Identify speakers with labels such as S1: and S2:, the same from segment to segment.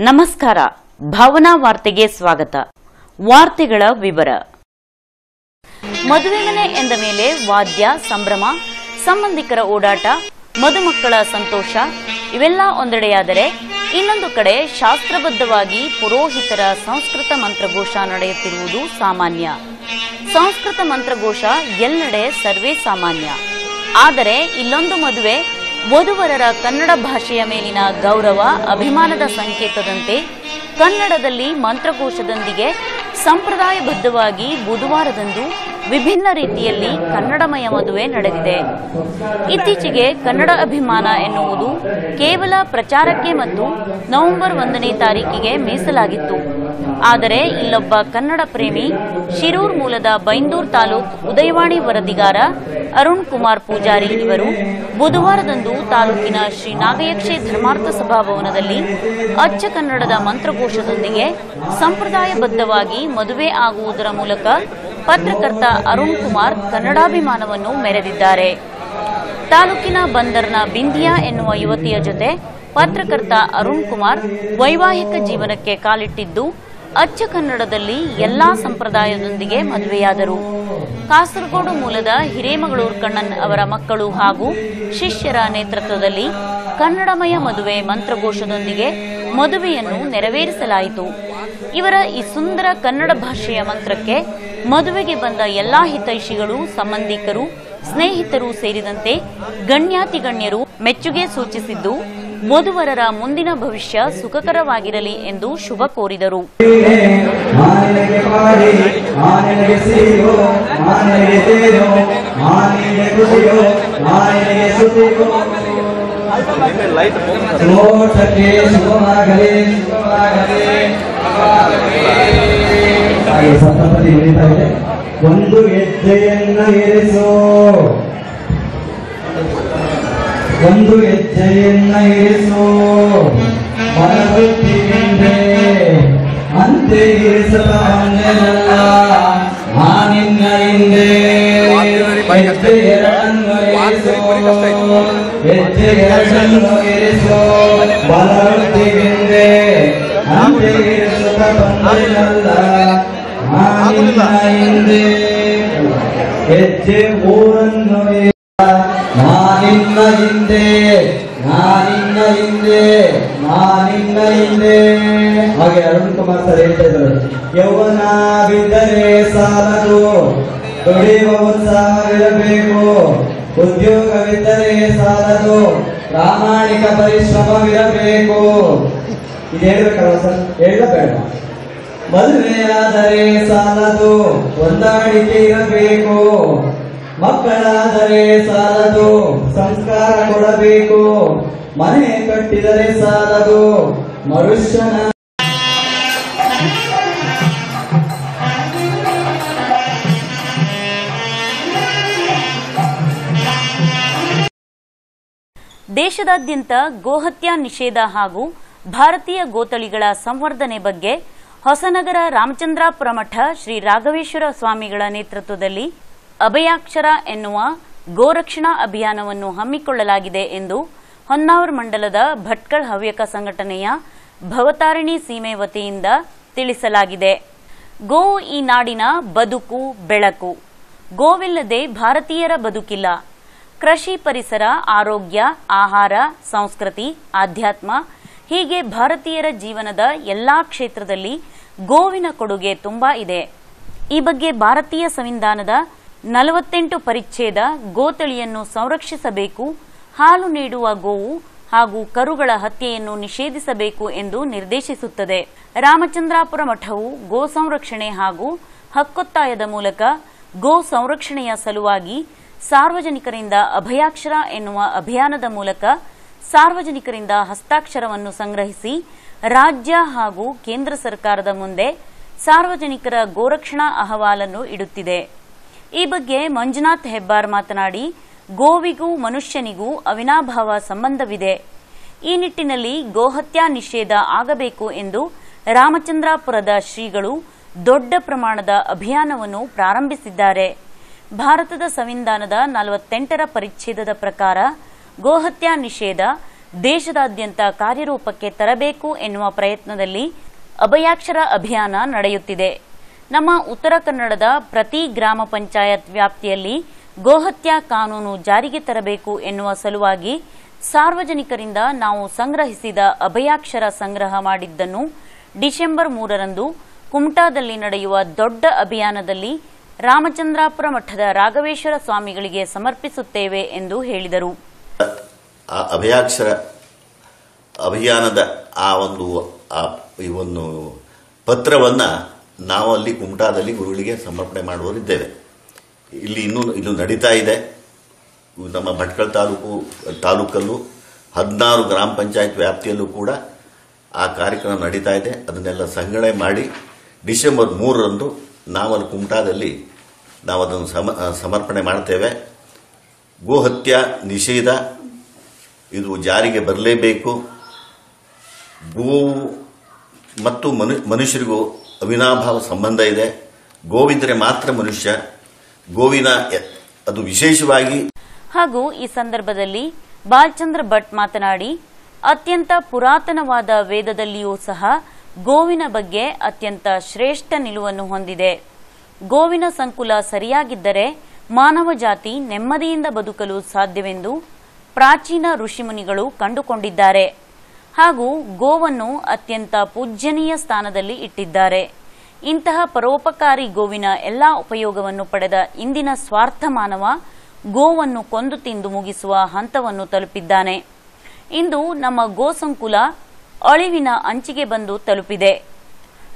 S1: ನಮಸ್ಕಾರ. ಭಾವನಾ ವಾರ್ತೆಗೆ ಸ್ವಾಗತ. ವಾರ್ತೆಗಳ ವಿವರ. ಮದುವೆ ಮನೆ ಎಂದ ಮೇಲೆ ವಾದ್ಯ, ಸಂಭ್ರಮ, ಸಂಬಂಧಿಕರ ಓಡಾಟ, ಮದುಮಕ್ಕಳ ಸಂತೋಷ, ಇವೆಲ್ಲ ಒಂದೆಡೆಯಾದರೆ ಇನ್ನೊಂದು ಕಡೆ ಶಾಸ್ತ್ರಬದ್ಧವಾಗಿ ಪುರೋಹಿತರ ಸಂಸ್ಕೃತ ಮಂತ್ರಘೋಷ ನಡೆಯುತ್ತಿರುವುದು ಸಾಮಾನ್ಯ. ಸಂಸ್ಕೃತ ಮಂತ್ರಘೋಷ ಎಲ್ಲೆಡೆ ಸರ್ವೇ ಸಾಮಾನ್ಯ. ಆದರೆ ಇಲ್ಲೊಂದು ಮದುವೆ ವಧುವರರ ಕನ್ನಡ ಭಾಷೆಯ ಮೇಲಿನ ಗೌರವ ಅಭಿಮಾನದ ಸಂಕೇತದಂತೆ ಕನ್ನಡದಲ್ಲಿ ಮಂತ್ರಕೋಶದೊಂದಿಗೆ ಸಂಪ್ರದಾಯಬದ್ಧವಾಗಿ ಬುಧವಾರದಂದು ವಿಭಿನ್ನ ರೀತಿಯಲ್ಲಿ ಕನ್ನಡಮಯ ಮದುವೆ ನಡೆದಿದೆ. ಇತ್ತೀಚೆಗೆ ಕನ್ನಡ ಅಭಿಮಾನ ಎನ್ನುವುದು ಕೇವಲ ಪ್ರಚಾರಕ್ಕೆ ಮತ್ತು ನವೆಂಬರ್ ಒಂದನೇ ತಾರೀಕಿಗೆ ಮೀಸಲಾಗಿತ್ತು. ಆದರೆ ಇಲ್ಲೊಬ್ಬ ಕನ್ನಡ ಪ್ರೇಮಿ ಶಿರೂರ್ ಮೂಲದ ಬೈಂದೂರ್ ತಾಲೂಕ್ ಉದಯವಾಣಿ ವರದಿಗಾರ ಅರುಣ್ ಕುಮಾರ್ ಪೂಜಾರಿ ಇವರು ಬುಧವಾರದಂದು ತಾಲೂಕಿನ ಶ್ರೀ ನಾಗಯಕ್ಷೆ ಧರ್ಮಾರ್ಥ ಸಭಾಭವನದಲ್ಲಿ ಅಚ್ಚ ಕನ್ನಡದ ಮಂತ್ರಘೋಷದೊಂದಿಗೆ ಸಂಪ್ರದಾಯಬದ್ಧವಾಗಿ ಮದುವೆ ಆಗುವುದರ ಮೂಲಕ ಪತ್ರಕರ್ತ ಅರುಣ್ ಕುಮಾರ್ ಕನ್ನಡಾಭಿಮಾನವನ್ನು ಮೆರೆದಿದ್ದಾರೆ. ತಾಲೂಕಿನ ಬಂದರ್ನ ಬಿಂದಿಯಾ ಎನ್ನುವ ಯುವತಿಯ ಜೊತೆ ಪತ್ರಕರ್ತ ಅರುಣ್ ಕುಮಾರ್ ವೈವಾಹಿಕ ಜೀವನಕ್ಕೆ ಕಾಲಿಟ್ಟಿದ್ದು, ಅಚ್ಚ ಕನ್ನಡದಲ್ಲಿ ಎಲ್ಲಾ ಸಂಪ್ರದಾಯದೊಂದಿಗೆ ಮದುವೆಯಾದರು. ಕಾಸರಗೋಡು ಮೂಲದ ಹಿರೇಮಗಳೂರು ಕಣ್ಣನ್ ಅವರ ಮಕ್ಕಳು ಹಾಗೂ ಶಿಷ್ಯರ ನೇತೃತ್ವದಲ್ಲಿ ಕನ್ನಡಮಯ ಮದುವೆ ಮಂತ್ರಘೋಷದೊಂದಿಗೆ ಮದುವೆಯನ್ನು ನೆರವೇರಿಸಲಾಯಿತು. ಇವರ ಈ ಸುಂದರ ಕನ್ನಡ ಭಾಷೆಯ ಮಂತ್ರಕ್ಕೆ ಮದುವೆಗೆ ಬಂದ ಎಲ್ಲಾ ಹಿತೈಷಿಗಳು ಸಂಬಂಧಿಕರು ಸ್ನೇಹಿತರು ಸೇರಿದಂತೆ ಗಣ್ಯಾತಿ ಗಣ್ಯರು ಮೆಚ್ಚುಗೆ ಸೂಚಿಸಿದ್ದು ವಧುವರರ ಮುಂದಿನ ಭವಿಷ್ಯ ಸುಖಕರವಾಗಿರಲಿ ಎಂದು ಶುಭ ಕೋರಿದರು.
S2: ಹಾಗೆ ಸಪ್ತಪದಿ ನಡೀತಾ ಇದೆ ಒಂದು ಹೆಜ್ಜೆಯನ್ನ ಇರಿಸೋ ಒಂದು ಹೆಜ್ಜೆಯನ್ನ ಇರಿಸು ಮನವೃತ್ತಿಗೆಂದೆ ಅಂತೆ ಇರಿಸದ ಅಂದೆನಲ್ಲ ಆ ನಿನ್ನ ಹಿಂದೆ ಹೆಜ್ಜೆ ಎರಡನ್ನು ಇರಿಸು ಹೆಜ್ಜೆ ಎರಡನ್ನು ಇರಿಸು ಬಲವೃತ್ತಿಗೆಂದೆ ಅಂತೆ ಇರಿಸದ ಬಂದೆನಲ್ಲ ಊರನ್ನು ನಾನಿನ್ನ ಹಿಂದೆ ನಾನಿನ್ನ ಹಿಂದೆ ನಾನಿನ್ನ ಹಿಂದೆ. ಹಾಗೆ ಅರುಣ್ ಕುಮಾರ್ ಸರ್ ಹೇಳ್ತಾ ಇದ್ದಾರೆ. ಯೌವನ ಬಿದ್ದರೆ ಸಾಲದು ದುಡಿಯುವ ಉದ್ಯೋಗವಿದ್ದರೆ ಸಾಲದು, ಪ್ರಾಮಾಣಿಕ ಪರಿಶ್ರಮವಿರಬೇಕು. ಇದು ಹೇಳ್ಬೇಕಲ್ವ ಸರ್? ಹೇಳಬೇಡ. ಮದುವೆಯಾದರೆ ಸಾಲದು, ಹೊಂದಾಣಿಕೆ ಇರಬೇಕು. ಮಕ್ಕಳಾದರೆ ಸಾಲದು, ಸಂಸ್ಕಾರ ಕೊಡಬೇಕು. ಮನೆ ಕಟ್ಟಿದರೆ ಸಾಲದು, ಮನುಷ್ಯನ
S1: ದೇಶದಾದ್ಯಂತ ಗೋಹತ್ಯಾ ನಿಷೇಧ ಹಾಗೂ ಭಾರತೀಯ ಗೋತಳಿಗಳ ಸಂವರ್ಧನೆ ಬಗ್ಗೆ ಹೊಸನಗರ ರಾಮಚಂದ್ರಾಪುರ ಮಠ ಶ್ರೀ ರಾಘವೇಶ್ವರ ಸ್ವಾಮಿಗಳ ನೇತೃತ್ವದಲ್ಲಿ ಅಭಯಾಕ್ಷರ ಎನ್ನುವ ಗೋರಕ್ಷಣಾ ಅಭಿಯಾನವನ್ನು ಹಮ್ಮಿಕೊಳ್ಳಲಾಗಿದೆ ಎಂದು ಹೊನ್ನಾವರ ಮಂಡಲದ ಭಟ್ಕಳ ಹವ್ಯಕ ಸಂಘಟನೆಯ ಭವತಾರಿಣಿ ಸೀಮೆ ವತಿಯಿಂದ ತಿಳಿಸಲಾಗಿದೆ. ಗೋ ಈ ನಾಡಿನ ಬದುಕು ಬೆಳಕು. ಗೋವಿಲ್ಲದೆ ಭಾರತೀಯರ ಬದುಕಿಲ್ಲ. ಕೃಷಿ ಪರಿಸರ, ಆರೋಗ್ಯ, ಆಹಾರ, ಸಂಸ್ಕೃತಿ, ಆಧ್ಯಾತ್ಮ ಹೀಗೆ ಭಾರತೀಯರ ಜೀವನದ ಎಲ್ಲಾ ಕ್ಷೇತ್ರದಲ್ಲಿ ಗೋವಿನ ಕೊಡುಗೆ ತುಂಬಾ ಇದೆ. ಈ ಬಗ್ಗೆ ಭಾರತೀಯ ಸಂವಿಧಾನದ ನಲವತ್ತೆಂಟು ಪರಿಚ್ಛೇದ ಗೋತಳಿಯನ್ನು ಸಂರಕ್ಷಿಸಬೇಕು, ಹಾಲು ನೀಡುವ ಗೋವು ಹಾಗೂ ಕರುಗಳ ಹತ್ಯೆಯನ್ನು ನಿಷೇಧಿಸಬೇಕು ಎಂದು ನಿರ್ದೇಶಿಸುತ್ತದೆ. ರಾಮಚಂದ್ರಾಪುರ ಮಠವು ಗೋ ಸಂರಕ್ಷಣೆ ಹಾಗೂ ಹಕ್ಕೊತ್ತಾಯದ ಮೂಲಕ ಗೋ ಸಂರಕ್ಷಣೆಯ ಸಲುವಾಗಿ ಸಾರ್ವಜನಿಕರಿಂದ ಅಭಯಾಕ್ಷರ ಎನ್ನುವ ಅಭಿಯಾನದ ಮೂಲಕ ಸಾರ್ವಜನಿಕರಿಂದ ಹಸ್ತಾಕ್ಷರವನ್ನು ಸಂಗ್ರಹಿಸಿ ರಾಜ್ಯ ಹಾಗೂ ಕೇಂದ್ರ ಸರ್ಕಾರದ ಮುಂದೆ ಸಾರ್ವಜನಿಕರ ಗೋರಕ್ಷಣಾ ಅಹವಾಲನ್ನು ಇಡುತ್ತಿದೆ. ಈ ಬಗ್ಗೆ ಮಂಜುನಾಥ್ ಹೆಬ್ಬಾರ್ ಮಾತನಾಡಿ, ಗೋವಿಗೂ ಮನುಷ್ಯನಿಗೂ ಅವಿನಾಭಾವ ಸಂಬಂಧವಿದೆ. ಈ ನಿಟ್ಟಿನಲ್ಲಿ ಗೋಹತ್ಯಾ ನಿಷೇಧ ಆಗಬೇಕು ಎಂದು ರಾಮಚಂದ್ರಾಪುರದ ಶ್ರೀಗಳು ದೊಡ್ಡ ಪ್ರಮಾಣದ ಅಭಿಯಾನವನ್ನು ಪ್ರಾರಂಭಿಸಿದ್ದಾರೆ. ಭಾರತದ ಸಂವಿಧಾನದ ನಲವತ್ತೆಂಟರ ಪರಿಚ್ಛೇದದ ಪ್ರಕಾರ ಗೋಹತ್ಯಾ ನಿಷೇಧ ದೇಶದಾದ್ಯಂತ ಕಾರ್ಯರೂಪಕ್ಕೆ ತರಬೇಕು ಎನ್ನುವ ಪ್ರಯತ್ನದಲ್ಲಿ ಅಭಯಾಕ್ಷರ ಅಭಿಯಾನ ನಡೆಯುತ್ತಿದೆ. ನಮ್ಮ ಉತ್ತರ ಕನ್ನಡದ ಪ್ರತಿ ಗ್ರಾಮ ಪಂಚಾಯತ್ ವ್ಯಾಪ್ತಿಯಲ್ಲಿ ಗೋಹತ್ಯಾ ಕಾನೂನು ಜಾರಿಗೆ ತರಬೇಕು ಎನ್ನುವ ಸಲುವಾಗಿ ಸಾರ್ವಜನಿಕರಿಂದ ನಾವು ಸಂಗ್ರಹಿಸಿದ ಅಭಯಾಕ್ಷರ ಸಂಗ್ರಹ ಮಾಡಿದ್ದನ್ನು ಡಿಸೆಂಬರ್ ಮೂರರಂದು ಕುಮಟಾದಲ್ಲಿ ನಡೆಯುವ ದೊಡ್ಡ ಅಭಿಯಾನದಲ್ಲಿ ರಾಮಚಂದ್ರಾಪುರ ಮಠದ ರಾಘವೇಶ್ವರ ಸ್ವಾಮಿಗಳಿಗೆ ಸಮರ್ಪಿಸುತ್ತೇವೆ ಎಂದು ಹೇಳಿದರು.
S3: ಆ ಅಭಯಾಕ್ಷರ ಅಭಿಯಾನದ ಆ ಒಂದು, ಆ ಈ ಒಂದು ಪತ್ರವನ್ನು ನಾವು ಅಲ್ಲಿ ಕುಮಟಾದಲ್ಲಿ ಗುರುಗಳಿಗೆ ಸಮರ್ಪಣೆ ಮಾಡುವರಿದ್ದೇವೆ ಇಲ್ಲಿ ಇನ್ನೂ ಇದು ನಡೀತಾ ಇದೆ. ನಮ್ಮ ಭಟ್ಕಳ ತಾಲೂಕು, ತಾಲೂಕಲ್ಲೂ ಹದಿನಾರು ಗ್ರಾಮ ಪಂಚಾಯತ್ ವ್ಯಾಪ್ತಿಯಲ್ಲೂ ಕೂಡ ಆ ಕಾರ್ಯಕ್ರಮ ನಡೀತಾ ಇದೆ. ಅದನ್ನೆಲ್ಲ ಸಂಗ್ರಹಣೆ ಮಾಡಿ ಡಿಸೆಂಬರ್ ಮೂರರಂದು ನಾವಲ್ಲಿ ಕುಮಟಾದಲ್ಲಿ ನಾವು ಅದನ್ನು ಸಮ ಸಮರ್ಪಣೆ ಮಾಡ್ತೇವೆ. ಗೋಹತ್ಯೆ ನಿಷೇಧ ಇದು ಜಾರಿಗೆ ಬರಲೇಬೇಕು. ಗೋವು ಮತ್ತು ಮನು, ಮನುಷ್ಯರಿಗೂ ಅವಿನಾಭಾವ ಸಂಬಂಧ ಇದೆ. ಗೋವಿದ್ರೆ ಮಾತ್ರ ಮನುಷ್ಯ. ಗೋವಿನ ಅದು ವಿಶೇಷವಾಗಿ
S1: ಹಾಗೂ ಈ ಸಂದರ್ಭದಲ್ಲಿ ಬಾಲಚಂದ್ರ ಭಟ್ ಮಾತನಾಡಿ, ಅತ್ಯಂತ ಪುರಾತನವಾದ ವೇದದಲ್ಲಿಯೂ ಸಹ ಗೋವಿನ ಬಗ್ಗೆ ಅತ್ಯಂತ ಶ್ರೇಷ್ಠ ನಿಲುವನ್ನು ಹೊಂದಿದೆ. ಗೋವಿನ ಸಂಕುಲ ಸರಿಯಾಗಿದ್ದರೆ ಮಾನವ ಜಾತಿ ನೆಮ್ಮದಿಯಿಂದ ಬದುಕಲು ಸಾಧ್ಯವೆಂದು ಪ್ರಾಚೀನ ಋಷಿಮುನಿಗಳು ಕಂಡುಕೊಂಡಿದ್ದಾರೆ ಹಾಗೂ ಗೋವನ್ನು ಅತ್ಯಂತ ಪೂಜ್ಯನೀಯ ಸ್ಥಾನದಲ್ಲಿ ಇಟ್ಟಿದ್ದಾರೆ. ಇಂತಹ ಪರೋಪಕಾರಿ ಗೋವಿನ ಎಲ್ಲಾ ಉಪಯೋಗವನ್ನು ಪಡೆದ ಇಂದಿನ ಸ್ವಾರ್ಥ ಮಾನವ ಗೋವನ್ನು ಕೊಂದು ತಿಂದು ಮುಗಿಸುವ ಹಂತವನ್ನು ತಲುಪಿದ್ದಾನೆ. ಇಂದು ನಮ್ಮ ಗೋಸಂಕುಲ ಅಳಿವಿನ ಅಂಚಿಗೆ ಬಂದು ತಲುಪಿದೆ.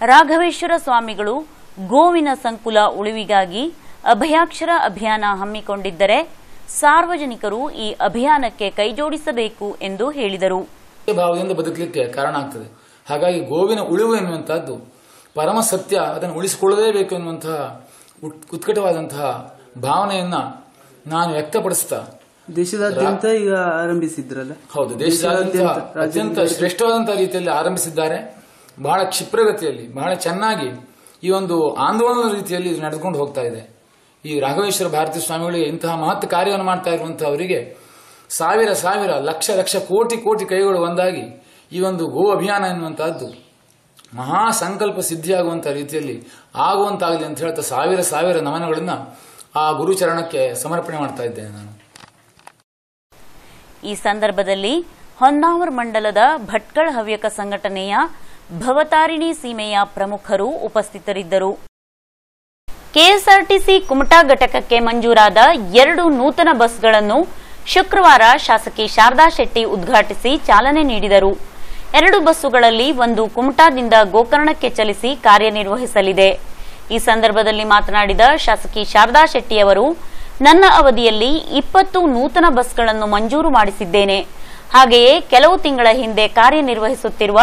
S1: ರಾಘವೇಶ್ವರ ಸ್ವಾಮಿಗಳು ಗೋವಿನ ಸಂಕುಲ ಉಳಿವಿಗಾಗಿ ಅಭಯಾಕ್ಷರ ಅಭಿಯಾನ ಹಮ್ಮಿಕೊಂಡಿದ್ದರೆ ಸಾರ್ವಜನಿಕರು ಈ ಅಭಿಯಾನಕ್ಕೆ ಕೈಜೋಡಿಸಬೇಕು ಎಂದು ಹೇಳಿದರು.
S4: ಭಾವದಿಂದ ಬದುಕಲಿಕ್ಕೆ ಕಾರಣ ಆಗ್ತದೆ. ಹಾಗಾಗಿ ಗೋವಿನ ಉಳಿವು ಎನ್ನುವಂತಹದ್ದು ಪರಮ ಸತ್ಯ ಅದನ್ನು ಉಳಿಸಿಕೊಳ್ಳಲೇಬೇಕು ಎನ್ನುವಂತಹ ಉತ್- ಉತ್ಕಟವಾದಂತಹ ಭಾವನೆಯನ್ನ ನಾನು ವ್ಯಕ್ತಪಡಿಸ್ತಾ
S5: ದೇಶದಾದ್ಯಂತ ಈಗ ಆರಂಭಿಸಿದ್ರಲ್ಲ?
S4: ಹೌದು ದೇಶದಾದ್ಯಂತ ಅತ್ಯಂತ ಶ್ರೇಷ್ಠವಾದಂತಹ ರೀತಿಯಲ್ಲಿ ಆರಂಭಿಸಿದ್ದಾರೆ. ಬಹಳ ಕ್ಷಿಪ್ರಗತಿಯಲ್ಲಿ ಬಹಳ ಚೆನ್ನಾಗಿ ಈ ಒಂದು ಆಂದೋಲನದ ರೀತಿಯಲ್ಲಿ ಇದು ನಡೆದುಕೊಂಡು ಹೋಗ್ತಾ ಇದೆ. ಈ ರಾಘವೇಶ್ವರ ಭಾರತಿ ಸ್ವಾಮಿಗಳಿಗೆ ಇಂತಹ ಮಹತ್ ಕಾರ್ಯವನ್ನು ಮಾಡ್ತಾ ಇರುವಂಥವರಿಗೆ ಸಾವಿರ ಸಾವಿರ ಲಕ್ಷ ಲಕ್ಷ ಕೋಟಿ ಕೋಟಿ ಕೈಗಳು ಒಂದಾಗಿ ಈ ಒಂದು ಗೋ ಅಭಿಯಾನ ಎನ್ನುವಂತಹದ್ದು ಮಹಾ ಸಂಕಲ್ಪ ಸಿದ್ಧಿಯಾಗುವಂತಹ ರೀತಿಯಲ್ಲಿ ಆಗುವಂತಾಗಲಿ ಅಂತ ಹೇಳ್ತಾ ಸಾವಿರ ಸಾವಿರ ನಮನಗಳನ್ನ ಆ ಗುರುಚರಣಕ್ಕೆ ಸಮರ್ಪಣೆ ಮಾಡ್ತಾ ಇದ್ದೇನೆ ನಾನು.
S1: ಈ ಸಂದರ್ಭದಲ್ಲಿ ಹೊನ್ನಾವರ್ ಮಂಡಲದ ಭಟ್ಕಳ ಹವ್ಯಕ ಸಂಘಟನೆಯ ಭವತಾರಿಣಿ ಸೀಮೆಯ ಪ್ರಮುಖರು ಉಪಸ್ಥಿತರಿದ್ದರು. ಕೆಎಸ್ಆರ್ಟಿಸಿ ಕುಮಟಾ ಘಟಕಕ್ಕೆ ಮಂಜೂರಾದ ಎರಡು ನೂತನ ಬಸ್ಗಳನ್ನು ಶುಕ್ರವಾರ ಶಾಸಕಿ ಶಾರದಾ ಶೆಟ್ಟಿ ಉದ್ಘಾಟಿಸಿ ಚಾಲನೆ ನೀಡಿದರು. ಎರಡು ಬಸ್ಸುಗಳಲ್ಲಿ ಒಂದು ಕುಮಟಾದಿಂದ ಗೋಕರ್ಣಕ್ಕೆ ಚಲಿಸಿ ಕಾರ್ಯನಿರ್ವಹಿಸಲಿದೆ. ಈ ಸಂದರ್ಭದಲ್ಲಿ ಮಾತನಾಡಿದ ಶಾಸಕಿ ಶಾರದಾ ಶೆಟ್ಟಿ ಅವರು, ನನ್ನ ಅವಧಿಯಲ್ಲಿ ಇಪ್ಪತ್ತು ನೂತನ ಬಸ್ಗಳನ್ನು ಮಂಜೂರು ಮಾಡಿಸಿದ್ದೇನೆ. ಹಾಗೆಯೇ ಕೆಲವು ತಿಂಗಳ ಹಿಂದೆ ಕಾರ್ಯನಿರ್ವಹಿಸುತ್ತಿರುವ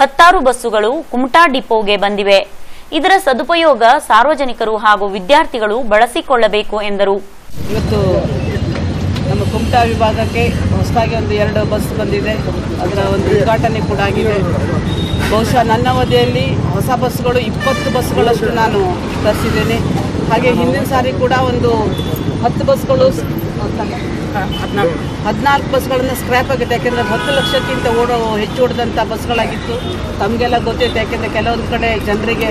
S1: ಹತ್ತಾರು ಬಸ್ಸುಗಳು ಕುಮಟಾ ಡಿಪೋಗೆ ಬಂದಿವೆ. ಇದರ ಸದುಪಯೋಗ ಸಾರ್ವಜನಿಕರು ಹಾಗೂ ವಿದ್ಯಾರ್ಥಿಗಳು ಬಳಸಿಕೊಳ್ಳಬೇಕು ಎಂದರು.
S5: ಇವತ್ತು ನಮ್ಮ ಕುಮಟಾ ವಿಭಾಗಕ್ಕೆ ಹೊಸದಾಗಿ ಒಂದು ಎರಡು ಬಸ್ ಬಂದಿದೆ. ಅದರ ಒಂದು ಉದ್ಘಾಟನೆ ಕೂಡ ಆಗಿದೆ. ಬಹುಶಃ ನನ್ನ ಅವಧಿಯಲ್ಲಿ ಹೊಸ ಬಸ್ಗಳು ಇಪ್ಪತ್ತು ಬಸ್ಗಳಷ್ಟು ನಾನು ತರಿಸಿದ್ದೇನೆ. ಹಾಗೆ ಹಿಂದಿನ ಸಾರಿ ಕೂಡ ಒಂದು ಹತ್ತು ಬಸ್ಗಳು ಹದಿನಾಲ್ಕು ಬಸ್ಗಳನ್ನು ಸ್ಕ್ರ್ಯಾಪ್ ಆಗುತ್ತೆ. ಯಾಕೆಂದರೆ ಹತ್ತು ಲಕ್ಷಕ್ಕಿಂತ ಓಡೋ ಹೆಚ್ಚು ಓಡಿದಂಥ ಬಸ್ಗಳಾಗಿತ್ತು ತಮಗೆಲ್ಲ ಗೊತ್ತಿತ್ತು. ಯಾಕೆಂದರೆ ಕೆಲವೊಂದು ಕಡೆ ಜನರಿಗೆ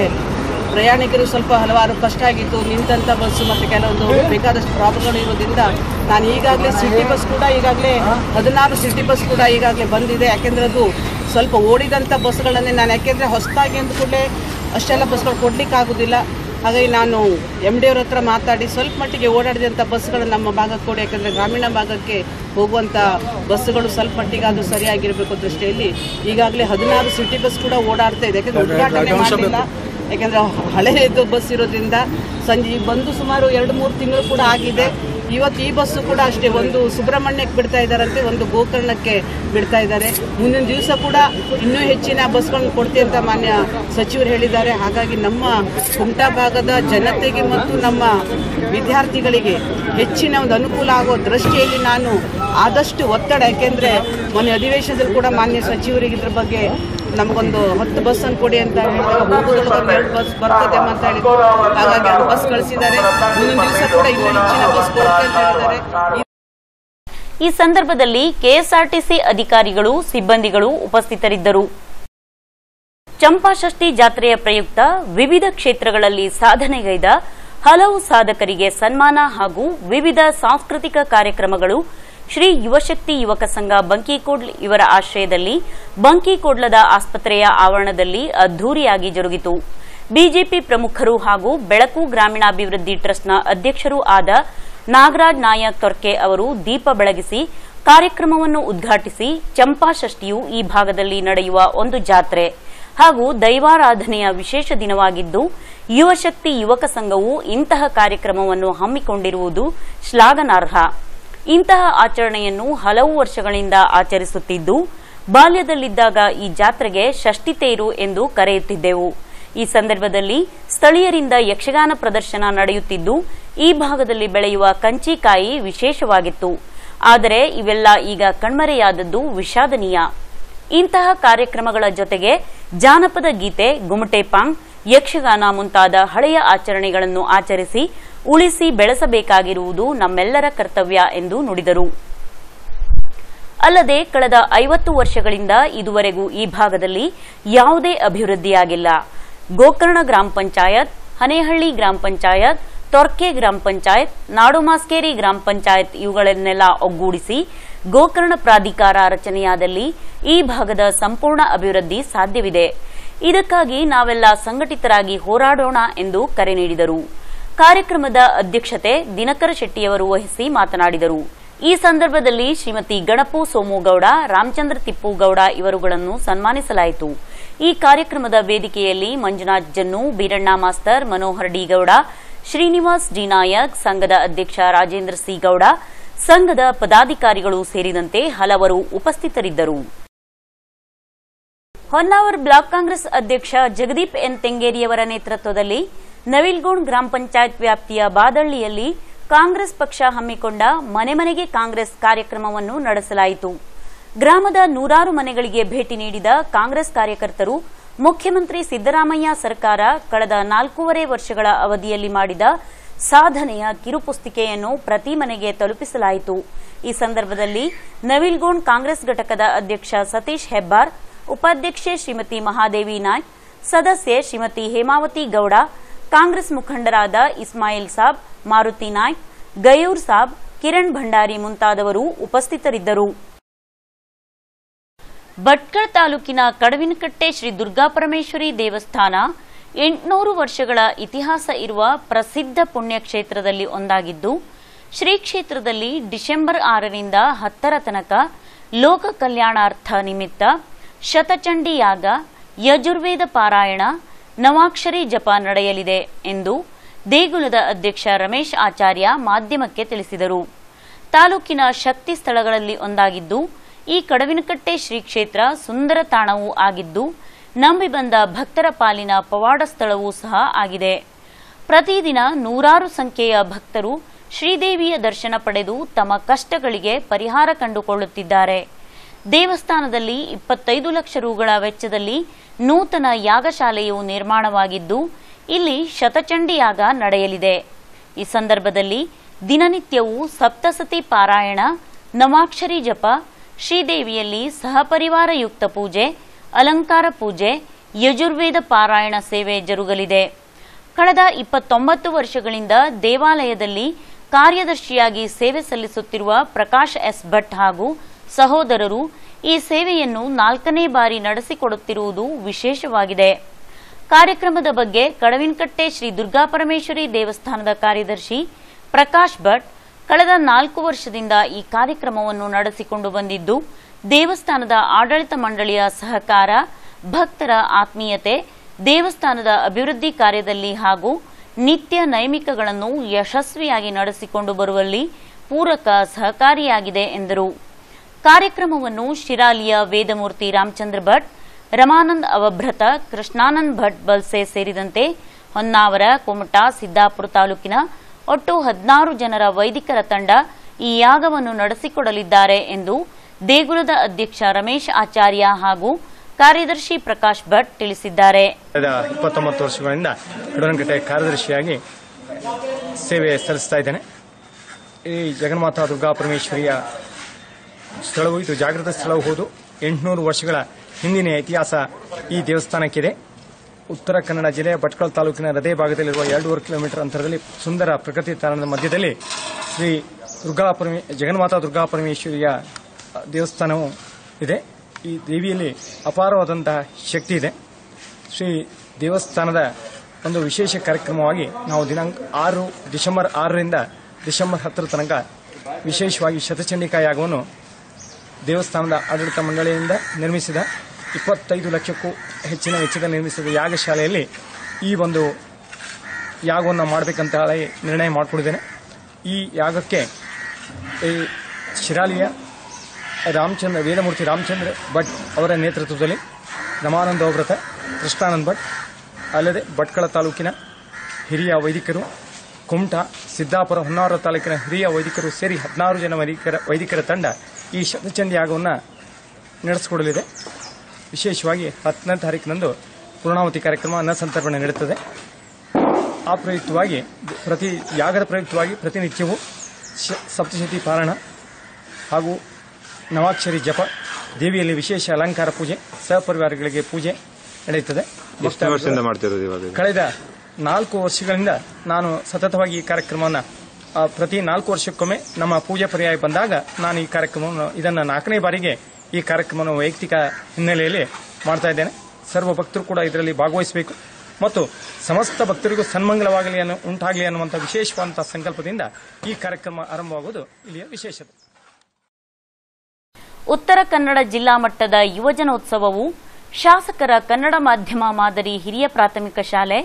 S5: ಪ್ರಯಾಣಿಕರು ಸ್ವಲ್ಪ ಹಲವಾರು ಕಷ್ಟ ಆಗಿತ್ತು. ನಿಂತಂಥ ಬಸ್ಸು ಮತ್ತು ಕೆಲವೊಂದು ಬೇಕಾದಷ್ಟು ಪ್ರಾಬ್ಲಮ್ಗಳು ಇರೋದ್ರಿಂದ ನಾನು ಈಗಾಗಲೇ ಸಿಟಿ ಬಸ್ ಕೂಡ ಈಗಾಗಲೇ ಹದಿನಾರು ಸಿಟಿ ಬಸ್ ಕೂಡ ಈಗಾಗಲೇ ಬಂದಿದೆ. ಯಾಕೆಂದರೆ ಅದು ಸ್ವಲ್ಪ ಓಡಿದಂಥ ಬಸ್ಗಳನ್ನೇ ನಾನು ಯಾಕೆಂದರೆ ಹೊಸದಾಗಿ ಅಂದ ಕೂಡಲೇ ಅಷ್ಟೆಲ್ಲ ಬಸ್ಗಳು ಕೊಡಲಿಕ್ಕಾಗೋದಿಲ್ಲ ಹಾಗಾಗಿ ನಾನು ಎಂ ಡಿ ಅವ್ರ ಹತ್ರ ಮಾತಾಡಿ ಸ್ವಲ್ಪ ಮಟ್ಟಿಗೆ ಓಡಾಡಿದಂಥ ಬಸ್ಗಳು ನಮ್ಮ ಭಾಗಕ್ಕೆ ಕೊಡಿ. ಯಾಕಂದರೆ ಗ್ರಾಮೀಣ ಭಾಗಕ್ಕೆ ಹೋಗುವಂಥ ಬಸ್ಸುಗಳು ಸ್ವಲ್ಪ ಮಟ್ಟಿಗೆ ಅದು ಸರಿಯಾಗಿರಬೇಕು ದೃಷ್ಟಿಯಲ್ಲಿ. ಈಗಾಗಲೇ ಹದಿನಾರು ಸಿಟಿ ಬಸ್ ಕೂಡ ಓಡಾಡ್ತಾ ಇದೆ. ಯಾಕಂದರೆ ಉದ್ಘಾಟನೆ ಮಾಡಲಿಲ್ಲ. ಯಾಕೆಂದರೆ ಹಳೆಯದು ಬಸ್ ಇರೋದ್ರಿಂದ ಸಂಜೆ ಬಂದು ಸುಮಾರು ಎರಡು, ಮೂರು ತಿಂಗಳು ಕೂಡ ಆಗಿದೆ. ಇವತ್ತು ಈ ಬಸ್ಸು ಕೂಡ ಅಷ್ಟೇ, ಒಂದು ಸುಬ್ರಹ್ಮಣ್ಯಕ್ಕೆ ಬಿಡ್ತಾ ಇದ್ದಾರಂತೆ, ಒಂದು ಗೋಕರ್ಣಕ್ಕೆ ಬಿಡ್ತಾ ಇದ್ದಾರೆ. ಮುಂದಿನ ದಿವಸ ಕೂಡ ಇನ್ನೂ ಹೆಚ್ಚಿನ ಬಸ್ಗಳನ್ನು ಕೊಡ್ತೀವಿ ಅಂತ ಮಾನ್ಯ ಸಚಿವರು ಹೇಳಿದ್ದಾರೆ. ಹಾಗಾಗಿ ನಮ್ಮ ಕುಮಟಾ ಭಾಗದ ಜನತೆಗೆ ಮತ್ತು ನಮ್ಮ ವಿದ್ಯಾರ್ಥಿಗಳಿಗೆ ಹೆಚ್ಚಿನ ಒಂದು ಅನುಕೂಲ ಆಗೋ ದೃಷ್ಟಿಯಲ್ಲಿ ನಾನು ಆದಷ್ಟು ಒತ್ತಡ. ಯಾಕೆಂದರೆ ಮೊನ್ನೆ ಅಧಿವೇಶನದಲ್ಲಿ ಕೂಡ ಮಾನ್ಯ ಸಚಿವರಿಗೆ ಇದ್ರ ಬಗ್ಗೆ ನಮಗೊಂದು ಹತ್ತು ಬಸ್ ಅನ್ನು ಕೊಡಿ ಅಂತ ಹೋಗೋದ್ರೊಳಗೆ ಎರಡು ಬಸ್ ಬರ್ತದೆ ಅಂತ ಹೇಳಿದ್ರು ಹಾಗಾಗಿ ಅದು ಬಸ್ ಕಳಿಸಿದ್ದಾರೆ. ಮುಂದಿನ ದಿವಸ ಕೂಡ ಇನ್ನೂ ಹೆಚ್ಚಿನ ಬಸ್ ಕೊಡುತ್ತೆ ಅಂತ ಹೇಳಿದ್ದಾರೆ.
S1: ಈ ಸಂದರ್ಭದಲ್ಲಿ ಕೆಎಸ್ಆರ್ಟಿಸಿ ಅಧಿಕಾರಿಗಳು, ಸಿಬ್ಬಂದಿಗಳು ಉಪಸ್ಥಿತರಿದ್ದರು. ಚಂಪಾಷಷ್ಠಿ ಜಾತ್ರೆಯ ಪ್ರಯುಕ್ತ ವಿವಿಧ ಕ್ಷೇತ್ರಗಳಲ್ಲಿ ಸಾಧನೆಗೈದ ಹಲವು ಸಾಧಕರಿಗೆ ಸನ್ಮಾನ ಹಾಗೂ ವಿವಿಧ ಸಾಂಸ್ಕೃತಿಕ ಕಾರ್ಯಕ್ರಮಗಳು ಶ್ರೀ ಯುವಶಕ್ತಿ ಯುವಕ ಸಂಘ ಬಂಕಿಕೋಡ್ಲ್ ಇವರ ಆಶ್ರಯದಲ್ಲಿ ಬಂಕಿಕೋಡ್ಲದ ಆಸ್ಪತ್ರೆಯ ಆವರಣದಲ್ಲಿ ಅದ್ದೂರಿಯಾಗಿ ಜರುಗಿತು. ಬಿಜೆಪಿ ಪ್ರಮುಖರು ಹಾಗೂ ಬೆಳಕು ಗ್ರಾಮೀಣಾಭಿವೃದ್ಧಿ ಟ್ರಸ್ಟ್ನ ಅಧ್ಯಕ್ಷರೂ ಆದ ನಾಗರಾಜ್ ನಾಯಕ್ ತೊರ್ಕೆ ಅವರು ದೀಪ ಬೆಳಗಿಸಿ, ಕಾರ್ಯಕ್ರಮವನ್ನು ಉದ್ಘಾಟಿಸಿ ಚಂಪಾಷಷ್ಠಿಯು ಈ ಭಾಗದಲ್ಲಿ ನಡೆಯುವ ಒಂದು ಜಾತ್ರೆ ಹಾಗೂ ದೈವಾರಾಧನೆಯ ವಿಶೇಷ ದಿನವಾಗಿದ್ದು, ಯುವಶಕ್ತಿ ಯುವಕ ಸಂಘವು ಇಂತಹ ಕಾರ್ಯಕ್ರಮವನ್ನು ಹಮ್ಮಿಕೊಂಡಿರುವುದು ಶ್ಲಾಘನಾರ್ಹ. ಇಂತಹ ಆಚರಣೆಯನ್ನು ಹಲವು ವರ್ಷಗಳಿಂದ ಆಚರಿಸುತ್ತಿದ್ದು, ಬಾಲ್ಯದಲ್ಲಿದ್ದಾಗ ಈ ಜಾತ್ರೆಗೆ ಷಷ್ಠಿ ತೇರು ಎಂದು ಕರೆಯುತ್ತಿದ್ದೆವು. ಈ ಸಂದರ್ಭದಲ್ಲಿ ಸ್ಥಳೀಯರಿಂದ ಯಕ್ಷಗಾನ ಪ್ರದರ್ಶನ ನಡೆಯುತ್ತಿದ್ದು, ಈ ಭಾಗದಲ್ಲಿ ಬೆಳೆಯುವ ಕಂಚಿಕಾಯಿ ವಿಶೇಷವಾಗಿತ್ತು. ಆದರೆ ಇವೆಲ್ಲ ಈಗ ಕಣ್ಮರೆಯಾದದ್ದು ವಿಷಾದನೀಯ. ಇಂತಹ ಕಾರ್ಯಕ್ರಮಗಳ ಜೊತೆಗೆ ಜಾನಪದ ಗೀತೆ ಗುಮಟೆಪಾಂಗ್ ಯಕ್ಷಗಾನ ಮುಂತಾದ ಹಳೆಯ ಆಚರಣೆಗಳನ್ನು ಆಚರಿಸಿ ಉಳಿಸಿ ಬೆಳೆಸಬೇಕಾಗಿರುವುದು ನಮ್ಮೆಲ್ಲರ ಕರ್ತವ್ಯ ಎಂದು ನುಡಿದರು. ಅಲ್ಲದೆ ಕಳೆದ ಐವತ್ತು ವರ್ಷಗಳಿಂದ ಇದುವರೆಗೂ ಈ ಭಾಗದಲ್ಲಿ ಯಾವುದೇ ಅಭಿವೃದ್ಧಿಯಾಗಿಲ್ಲ. ಗೋಕರ್ಣ ಗ್ರಾಮ ಪಂಚಾಯತ್, ಹನೇಹಳ್ಳಿ ಗ್ರಾಮ ಪಂಚಾಯತ್, ತೊರ್ಕೆ ಗ್ರಾಮ ಪಂಚಾಯತ್ ನಾಡುಮಾಸ್ಕೇರಿ ಗ್ರಾಮ ಪಂಚಾಯತ್ ಇವುಗಳನ್ನೆಲ್ಲ ಒಗ್ಗೂಡಿಸಿ ಗೋಕರ್ಣ ಪ್ರಾಧಿಕಾರ ರಚನೆಯಾದಲ್ಲಿ ಈ ಭಾಗದ ಸಂಪೂರ್ಣ ಅಭಿವೃದ್ಧಿ ಸಾಧ್ಯವಿದೆ. ಇದಕ್ಕಾಗಿ ನಾವೆಲ್ಲ ಸಂಘಟಿತರಾಗಿ ಹೋರಾಡೋಣ ಎಂದು ಕರೆ ನೀಡಿದರು. ಕಾರ್ಯಕ್ರಮದ ಅಧ್ಯಕ್ಷತೆ ದಿನಕರ ಶೆಟ್ಟಿಯವರು ವಹಿಸಿ ಮಾತನಾಡಿದರು. ಈ ಸಂದರ್ಭದಲ್ಲಿ ಶ್ರೀಮತಿ ಗಣಪು ಸೋಮುಗೌಡ, ರಾಮಚಂದ್ರ ತಿಪ್ಪುಗೌಡ ಇವರುಗಳನ್ನು ಸನ್ಮಾನಿಸಲಾಯಿತು. ಈ ಕಾರ್ಯಕ್ರಮದ ವೇದಿಕೆಯಲ್ಲಿ ಮಂಜುನಾಥ್ ಜನ್ನು, ಬೀರಣ್ಣ ಮಾಸ್ತರ್, ಮನೋಹರ್ ಡಿಗೌಡ ಶ್ರೀನಿವಾಸ್ ಡಿ ನಾಯಕ್, ಸಂಘದ ಅಧ್ಯಕ್ಷ ರಾಜೇಂದ್ರ ಸಿ ಗೌಡ, ಸಂಘದ ಪದಾಧಿಕಾರಿಗಳು ಸೇರಿದಂತೆ ಹಲವರು ಉಪಸ್ಥಿತರಿದ್ದರು. ಹೊನ್ನಾವರ್ ಬ್ಲಾಕ್ ಕಾಂಗ್ರೆಸ್ ಅಧ್ಯಕ್ಷ ಜಗದೀಪ್ ಎನ್ ತೆಂಗೇರಿಯವರ ನೇತೃತ್ವದಲ್ಲಿ ನವಿಲ್ಗೋಣ್ ಗ್ರಾಮ ಪಂಚಾಯತ್ ವ್ಯಾಪ್ತಿಯ ಬಾದಳ್ಳಿಯಲ್ಲಿ ಕಾಂಗ್ರೆಸ್ ಪಕ್ಷ ಹಮ್ಮಿಕೊಂಡ ಮನೆ ಮನೆಗೆ ಕಾಂಗ್ರೆಸ್ ಕಾರ್ಯಕ್ರಮವನ್ನು ನಡೆಸಲಾಯಿತು. ಗ್ರಾಮದ ನೂರಾರು ಮನೆಗಳಿಗೆ ಭೇಟಿ ನೀಡಿದ ಕಾಂಗ್ರೆಸ್ ಕಾರ್ಯಕರ್ತರು ಮುಖ್ಯಮಂತ್ರಿ ಸಿದ್ದರಾಮಯ್ಯ ಸರ್ಕಾರ ಕಳೆದ ನಾಲ್ಕೂವರೆ ವರ್ಷಗಳ ಅವಧಿಯಲ್ಲಿ ಮಾಡಿದ ಸಾಧನೆಯ ಕಿರುಪುಸ್ತಿಕೆಯನ್ನು ಪ್ರತಿ ಮನೆಗೆ ತಲುಪಿಸಲಾಯಿತು. ಈ ಸಂದರ್ಭದಲ್ಲಿ ನವಿಲ್ಗೋಣ್ ಕಾಂಗ್ರೆಸ್ ಘಟಕದ ಅಧ್ಯಕ್ಷ ಸತೀಶ್ ಹೆಬ್ಬಾರ್, ಉಪಾಧ್ಯಕ್ಷೆ ಶ್ರೀಮತಿ ಮಹಾದೇವಿ ನಾಯ್ಕ್ ಸದಸ್ಯೆ ಶ್ರೀಮತಿ ಹೇಮಾವತಿ ಗೌಡ ಕಾಂಗ್ರೆಸ್ ಮುಖಂಡರಾದ ಇಸ್ಮಾಯಿಲ್ ಸಾಬ್, ಮಾರುತಿ ನಾಯ್ಕ್, ಗಯೂರ್ ಸಾಬ್, ಕಿರಣ್ ಭಂಡಾರಿ ಮುಂತಾದವರು ಉಪಸ್ಥಿತರಿದ್ದರು. ಭಟ್ಕಳ ತಾಲೂಕಿನ ಕಡವಿನಕಟ್ಟೆ ಶ್ರೀ ದುರ್ಗಾಪರಮೇಶ್ವರಿ ದೇವಸ್ಥಾನ ಎಂಟುನೂರು ವರ್ಷಗಳ ಇತಿಹಾಸ ಇರುವ ಪ್ರಸಿದ್ಧ ಪುಣ್ಯಕ್ಷೇತ್ರದಲ್ಲಿ ಒಂದಾಗಿದ್ದು ಶ್ರೀ ಕ್ಷೇತ್ರದಲ್ಲಿ ಡಿಸೆಂಬರ್ ಆರರಿಂದ ಹತ್ತರ ತನಕ ಲೋಕ ಕಲ್ಯಾಣಾರ್ಥ ನಿಮಿತ್ತ ಶತಚಂಡಿ ಯಾಗ, ಯಜುರ್ವೇದ ಪಾರಾಯಣ ನವಾಕ್ಷರಿ ಜಪ ನಡೆಯಲಿದೆ ಎಂದು ದೇಗುಲದ ಅಧ್ಯಕ್ಷ ರಮೇಶ್ ಆಚಾರ್ಯ ಮಾಧ್ಯಮಕ್ಕೆ ತಿಳಿಸಿದರು. ತಾಲೂಕಿನ ಶಕ್ತಿ ಸ್ಥಳಗಳಲ್ಲಿ ಒಂದಾಗಿದ್ದು, ಈ ಕಡವಿನಕಟ್ಟೆ ಶ್ರೀ ಕ್ಷೇತ್ರ ಸುಂದರ ತಾಣವೂ ಆಗಿದ್ದು, ನಂಬಿ ಬಂದ ಭಕ್ತರ ಪಾಲಿನ ಪವಾಡ ಸ್ಥಳವೂ ಸಹ ಆಗಿದೆ. ಪ್ರತಿದಿನ ನೂರಾರು ಸಂಖ್ಯೆಯ ಭಕ್ತರು ಶ್ರೀದೇವಿಯ ದರ್ಶನ ಪಡೆದು ತಮ್ಮ ಕಷ್ಟಗಳಿಗೆ ಪರಿಹಾರ ಕಂಡುಕೊಳ್ಳುತ್ತಿದ್ದಾರೆ. ದೇವಸ್ಥಾನದಲ್ಲಿ ಇಪ್ಪತ್ತೈದು ಲಕ್ಷ ರುಗಳ ವೆಚ್ಚದಲ್ಲಿ ನೂತನ ಯಾಗಶಾಲೆಯು ನಿರ್ಮಾಣವಾಗಿದ್ದು, ಇಲ್ಲಿ ಶತಚಂಡಿ ಯಾಗ ನಡೆಯಲಿದೆ. ಈ ಸಂದರ್ಭದಲ್ಲಿ ದಿನನಿತ್ಯವೂ ಸಪ್ತಸತಿ ಪಾರಾಯಣ ನವಾಕ್ಷರಿ ಜಪ, ಶ್ರೀದೇವಿಯಲ್ಲಿ ಸಹಪರಿವಾರಯುಕ್ತ ಪೂಜೆ, ಅಲಂಕಾರ ಪೂಜೆ, ಯಜುರ್ವೇದ ಪಾರಾಯಣ ಸೇವೆ ಜರುಗಲಿದೆ. ಕಳೆದ ಇಪ್ಪತ್ತೊಂಬತ್ತು ವರ್ಷಗಳಿಂದ ದೇವಾಲಯದಲ್ಲಿ ಕಾರ್ಯದರ್ಶಿಯಾಗಿ ಸೇವೆ ಸಲ್ಲಿಸುತ್ತಿರುವ ಪ್ರಕಾಶ್ ಎಸ್ ಭಟ್ ಹಾಗೂ ಸಹೋದರರು, ಈ ಸೇವೆಯನ್ನು ನಾಲ್ಕನೇ ಬಾರಿ ನಡೆಸಿಕೊಡುತ್ತಿರುವುದು ವಿಶೇಷವಾಗಿದೆ. ಕಾರ್ಯಕ್ರಮದ ಬಗ್ಗೆ ಕಡವಿನಕಟ್ಟೆ ಶ್ರೀ ದುರ್ಗಾಪರಮೇಶ್ವರಿ ದೇವಸ್ಥಾನದ ಕಾರ್ಯದರ್ಶಿ ಪ್ರಕಾಶ್ ಭಟ್ ಕಳೆದ ನಾಲ್ಕು ವರ್ಷದಿಂದ ಈ ಕಾರ್ಯಕ್ರಮವನ್ನು ನಡೆಸಿಕೊಂಡು ಬಂದಿದ್ದು, ದೇವಸ್ಥಾನದ ಆಡಳಿತ ಮಂಡಳಿಯ ಸಹಕಾರ, ಭಕ್ತರ ಆತ್ಮೀಯತೆ, ದೇವಸ್ಥಾನದ ಅಭಿವೃದ್ಧಿ ಕಾರ್ಯದಲ್ಲಿ ಹಾಗೂ ನಿತ್ಯ ನೈಮಿಕಗಳನ್ನು ಯಶಸ್ವಿಯಾಗಿ ನಡೆಸಿಕೊಂಡು ಬರುವಲ್ಲಿ ಪೂರಕ ಸಹಕಾರಿಯಾಗಿದೆ ಎಂದರು. ಕಾರ್ಯಕ್ರಮವನ್ನು ಶಿರಾಲಿಯ ವೇದಮೂರ್ತಿ ರಾಮಚಂದ್ರ ಭಟ್, ರಮಾನಂದ್ ಅವಭ್ರತ, ಕೃಷ್ಣಾನಂದ್ ಭಟ್ ಬಲ್ಸೆ ಸೇರಿದಂತೆ ಹೊನ್ನಾವರ, ಕುಮಟಾ, ಸಿದ್ದಾಪುರ ತಾಲೂಕಿನ ಒಟ್ಟು ಹದಿನಾರು ಜನರ ವೈದಿಕರ ತಂಡ ಈ ಯಾಗವನ್ನು ನಡೆಸಿಕೊಡಲಿದ್ದಾರೆ ಎಂದು ದೇಗುಲದ ಅಧ್ಯಕ್ಷ ರಮೇಶ್ ಆಚಾರ್ಯ ಹಾಗೂ ಕಾರ್ಯದರ್ಶಿ ಪ್ರಕಾಶ್ ಭಟ್ ತಿಳಿಸಿದ್ದಾರೆ.
S6: ಇಪ್ಪತ್ತೊಂಬತ್ತು ವರ್ಷಗಳಿಂದ ಕಾರ್ಯದರ್ಶಿಯಾಗಿ ಸೇವೆ ಸಲ್ಲಿಸ್ತಾ ಇದ್ದೇನೆ. ಈ ಜಗನ್ಮಾತಾ ದುರ್ಗಾ ಪರಮೇಶ್ವರಿಯ ಸ್ಥಳವು ಇದು ಜಾಗೃತ ಸ್ಥಳವು ಹೌದು. ಎಂಟುನೂರು ವರ್ಷಗಳ ಹಿಂದಿನ ಇತಿಹಾಸ ಈ ದೇವಸ್ಥಾನಕ್ಕಿದೆ. ಉತ್ತರ ಕನ್ನಡ ಜಿಲ್ಲೆಯ ಭಟ್ಕಳ ತಾಲೂಕಿನ ಹೃದಯ ಭಾಗದಲ್ಲಿರುವ ಎರಡೂವರೆ ಕಿಲೋಮೀಟರ್ ಅಂತರದಲ್ಲಿ ಸುಂದರ ಪ್ರಕೃತಿ ತಾಣದ ಮಧ್ಯದಲ್ಲಿ ಶ್ರೀ ದುರ್ಗಾಪರಮೇ, ಜಗನ್ಮಾತಾ ದುರ್ಗಾಪರಮೇಶ್ವರಿಯ ದೇವಸ್ಥಾನವು ಇದೆ. ಈ ದೇವಿಯಲ್ಲಿ ಅಪಾರವಾದಂತಹ ಶಕ್ತಿ ಇದೆ. ಶ್ರೀ ದೇವಸ್ಥಾನದ ಒಂದು ವಿಶೇಷ ಕಾರ್ಯಕ್ರಮವಾಗಿ ನಾವು ದಿನಾಂಕ ಆರು ಡಿಸೆಂಬರ್ ಆರರಿಂದ ಡಿಸೆಂಬರ್ ಹತ್ತರ ತನಕ ವಿಶೇಷವಾಗಿ ಶತಚಂಡಿಕಾ ಯಾಗವನ್ನು ದೇವಸ್ಥಾನದ ಆಡಳಿತ ಮಂಡಳಿಯಿಂದ ನಿರ್ಮಿಸಿದ ಇಪ್ಪತ್ತೈದು ಲಕ್ಷಕ್ಕೂ ಹೆಚ್ಚಿನ ವೆಚ್ಚದ ನಿರ್ಮಿಸಿದ ಯಾಗಶಾಲೆಯಲ್ಲಿ ಈ ಒಂದು ಯಾಗವನ್ನು ಮಾಡಬೇಕಂತ ನಿರ್ಣಯ ಮಾಡಿಕೊಂಡಿದ್ದೇನೆ. ಈ ಯಾಗಕ್ಕೆ ಈ ಶಿರಾಲಿಯ ರಾಮಚಂದ್ರ, ವೇದಮೂರ್ತಿ ರಾಮಚಂದ್ರ ಭಟ್ ಅವರ ನೇತೃತ್ವದಲ್ಲಿ ರಮಾನಂದ ವ್ರತ ಕೃಷ್ಣಾನಂದ್ ಭಟ್, ಅಲ್ಲದೆ ಭಟ್ಕಳ ತಾಲೂಕಿನ ಹಿರಿಯ ವೈದಿಕರು, ಕುಮಟಾ, ಸಿದ್ದಾಪುರ, ಹೊನ್ನಾವರ ತಾಲೂಕಿನ ಹಿರಿಯ ವೈದಿಕರು ಸೇರಿ ಹದಿನಾರು ಜನ ವೈದಿಕರ ವೈದಿಕರ ತಂಡ ಈ ಶತಚಂಡಿ ಯಾಗವನ್ನು ನಡೆಸಿಕೊಡಲಿದೆ. ವಿಶೇಷವಾಗಿ ಹತ್ತನೇ ತಾರೀಕಿನಂದು ಪೂರ್ಣಾವತಿ ಕಾರ್ಯಕ್ರಮ ಅನ್ನ ಸಂತರ್ಪಣೆ ನಡೆಯುತ್ತದೆ ಆ ಪ್ರಯುಕ್ತವಾಗಿ ಪ್ರತಿ ಯಾಗದ ಪ್ರಯುಕ್ತವಾಗಿ ಪ್ರತಿನಿತ್ಯವೂ ಸಪ್ತಶತಿ ಪಾರಣ ಹಾಗೂ ನವಾಕ್ಷರಿ ಜಪ ದೇವಿಯಲ್ಲಿ ವಿಶೇಷ ಅಲಂಕಾರ ಪೂಜೆ ಸಹಪರಿವಾರಗಳಿಗೆ ಪೂಜೆ ನಡೆಯುತ್ತದೆ? ಕಳೆದ ನಾಲ್ಕು ವರ್ಷಗಳಿಂದ ನಾನು ಸತತವಾಗಿ ಈ ಕಾರ್ಯಕ್ರಮವನ್ನು ಪ್ರತಿ ನಾಲ್ಕು ವರ್ಷಕ್ಕೊಮ್ಮೆ ನಮ್ಮ ಪೂಜೆ ಪರ್ಯಾಯ ಬಂದಾಗ ನಾನು ಈ ಕಾರ್ಯಕ್ರಮವನ್ನು, ಇದನ್ನು ನಾಲ್ಕನೇ ಬಾರಿಗೆ ಈ ಕಾರ್ಯಕ್ರಮವನ್ನು ವೈಯಕ್ತಿಕ ಹಿನ್ನೆಲೆಯಲ್ಲಿ ಮಾಡ್ತಾ ಇದ್ದೇನೆ. ಸರ್ವ ಭಕ್ತರು ಕೂಡ ಇದರಲ್ಲಿ ಭಾಗವಹಿಸಬೇಕು. ಮತ್ತು ಸಮಸ್ತ ಭಕ್ತರಿಗೂ ಸನ್ಮಂಗಲವಾಗಲಿ ಅನ್ನೋ, ಉಂಟಾಗಲಿ ಅನ್ನುವಂಥ ವಿಶೇಷವಾದಂತಹ ಸಂಕಲ್ಪದಿಂದ ಈ ಕಾರ್ಯಕ್ರಮ ಆರಂಭವಾಗುವುದು ಇಲ್ಲಿಯ ವಿಶೇಷತೆ.
S1: ಉತ್ತರ ಕನ್ನಡ ಜಿಲ್ಲಾ ಮಟ್ಟದ ಯುವಜನೋತ್ಸವವು ಶಾಸಕರ ಕನ್ನಡ ಮಾಧ್ಯಮ ಮಾದರಿ ಹಿರಿಯ ಪ್ರಾಥಮಿಕ ಶಾಲೆ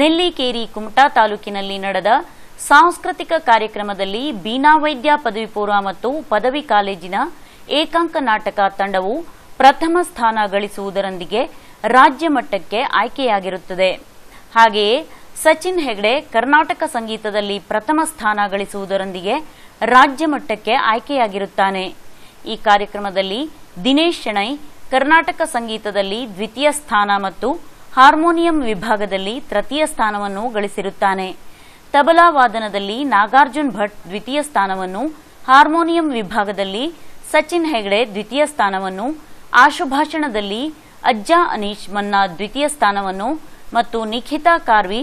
S1: ನೆಲ್ಲಿಕೇರಿ ಕುಮಟಾ ತಾಲೂಕಿನಲ್ಲಿ ನಡೆದ ಸಾಂಸ್ಕೃತಿಕ ಕಾರ್ಯಕ್ರಮದಲ್ಲಿ ಬೀನಾ ವೈದ್ಯ ಪದವಿ ಪೂರ್ವ ಮತ್ತು ಪದವಿ ಕಾಲೇಜಿನ ಏಕಾಂಕ ನಾಟಕ ತಂಡವು ಪ್ರಥಮ ಸ್ಥಾನ ಗಳಿಸುವುದರೊಂದಿಗೆ ರಾಜ್ಯ ಮಟ್ಟಕ್ಕೆ ಆಯ್ಕೆಯಾಗಿರುತ್ತದೆ. ಹಾಗೆಯೇ ಸಚಿನ್ ಹೆಗ್ಡೆ ಕರ್ನಾಟಕ ಸಂಗೀತದಲ್ಲಿ ಪ್ರಥಮ ಸ್ಥಾನ ಗಳಿಸುವುದರೊಂದಿಗೆ ರಾಜ್ಯ ಮಟ್ಟಕ್ಕೆ ಆಯ್ಕೆಯಾಗಿರುತ್ತಾನೆ. ಈ ಕಾರ್ಯಕ್ರಮದಲ್ಲಿ ದಿನೇಶ್ ಶೆಣೈ ಕರ್ನಾಟಕ ಸಂಗೀತದಲ್ಲಿ ದ್ವಿತೀಯ ಸ್ಥಾನ ಮತ್ತು ಹಾರ್ಮೋನಿಯಂ ವಿಭಾಗದಲ್ಲಿ ತೃತೀಯ ಸ್ಥಾನವನ್ನು ಗಳಿಸಿರುತ್ತಾನೆ. ತಬಲಾ ವಾದನದಲ್ಲಿ ನಾಗಾರ್ಜುನ್ ಭಟ್ ದ್ವಿತೀಯ ಸ್ಥಾನವನ್ನು, ಹಾರ್ಮೋನಿಯಂ ವಿಭಾಗದಲ್ಲಿ ಸಚಿನ್ ಹೆಗ್ಡೆ ದ್ವಿತೀಯ ಸ್ಥಾನವನ್ನು, ಆಶುಭಾಷಣದಲ್ಲಿ ಅಜ್ಜಾ ಅನೀಶ್ ಮನ್ನಾ ದ್ವಿತೀಯ ಸ್ಥಾನವನ್ನು ಮತ್ತು ನಿಖಿತಾ ಕಾರ್ವಿ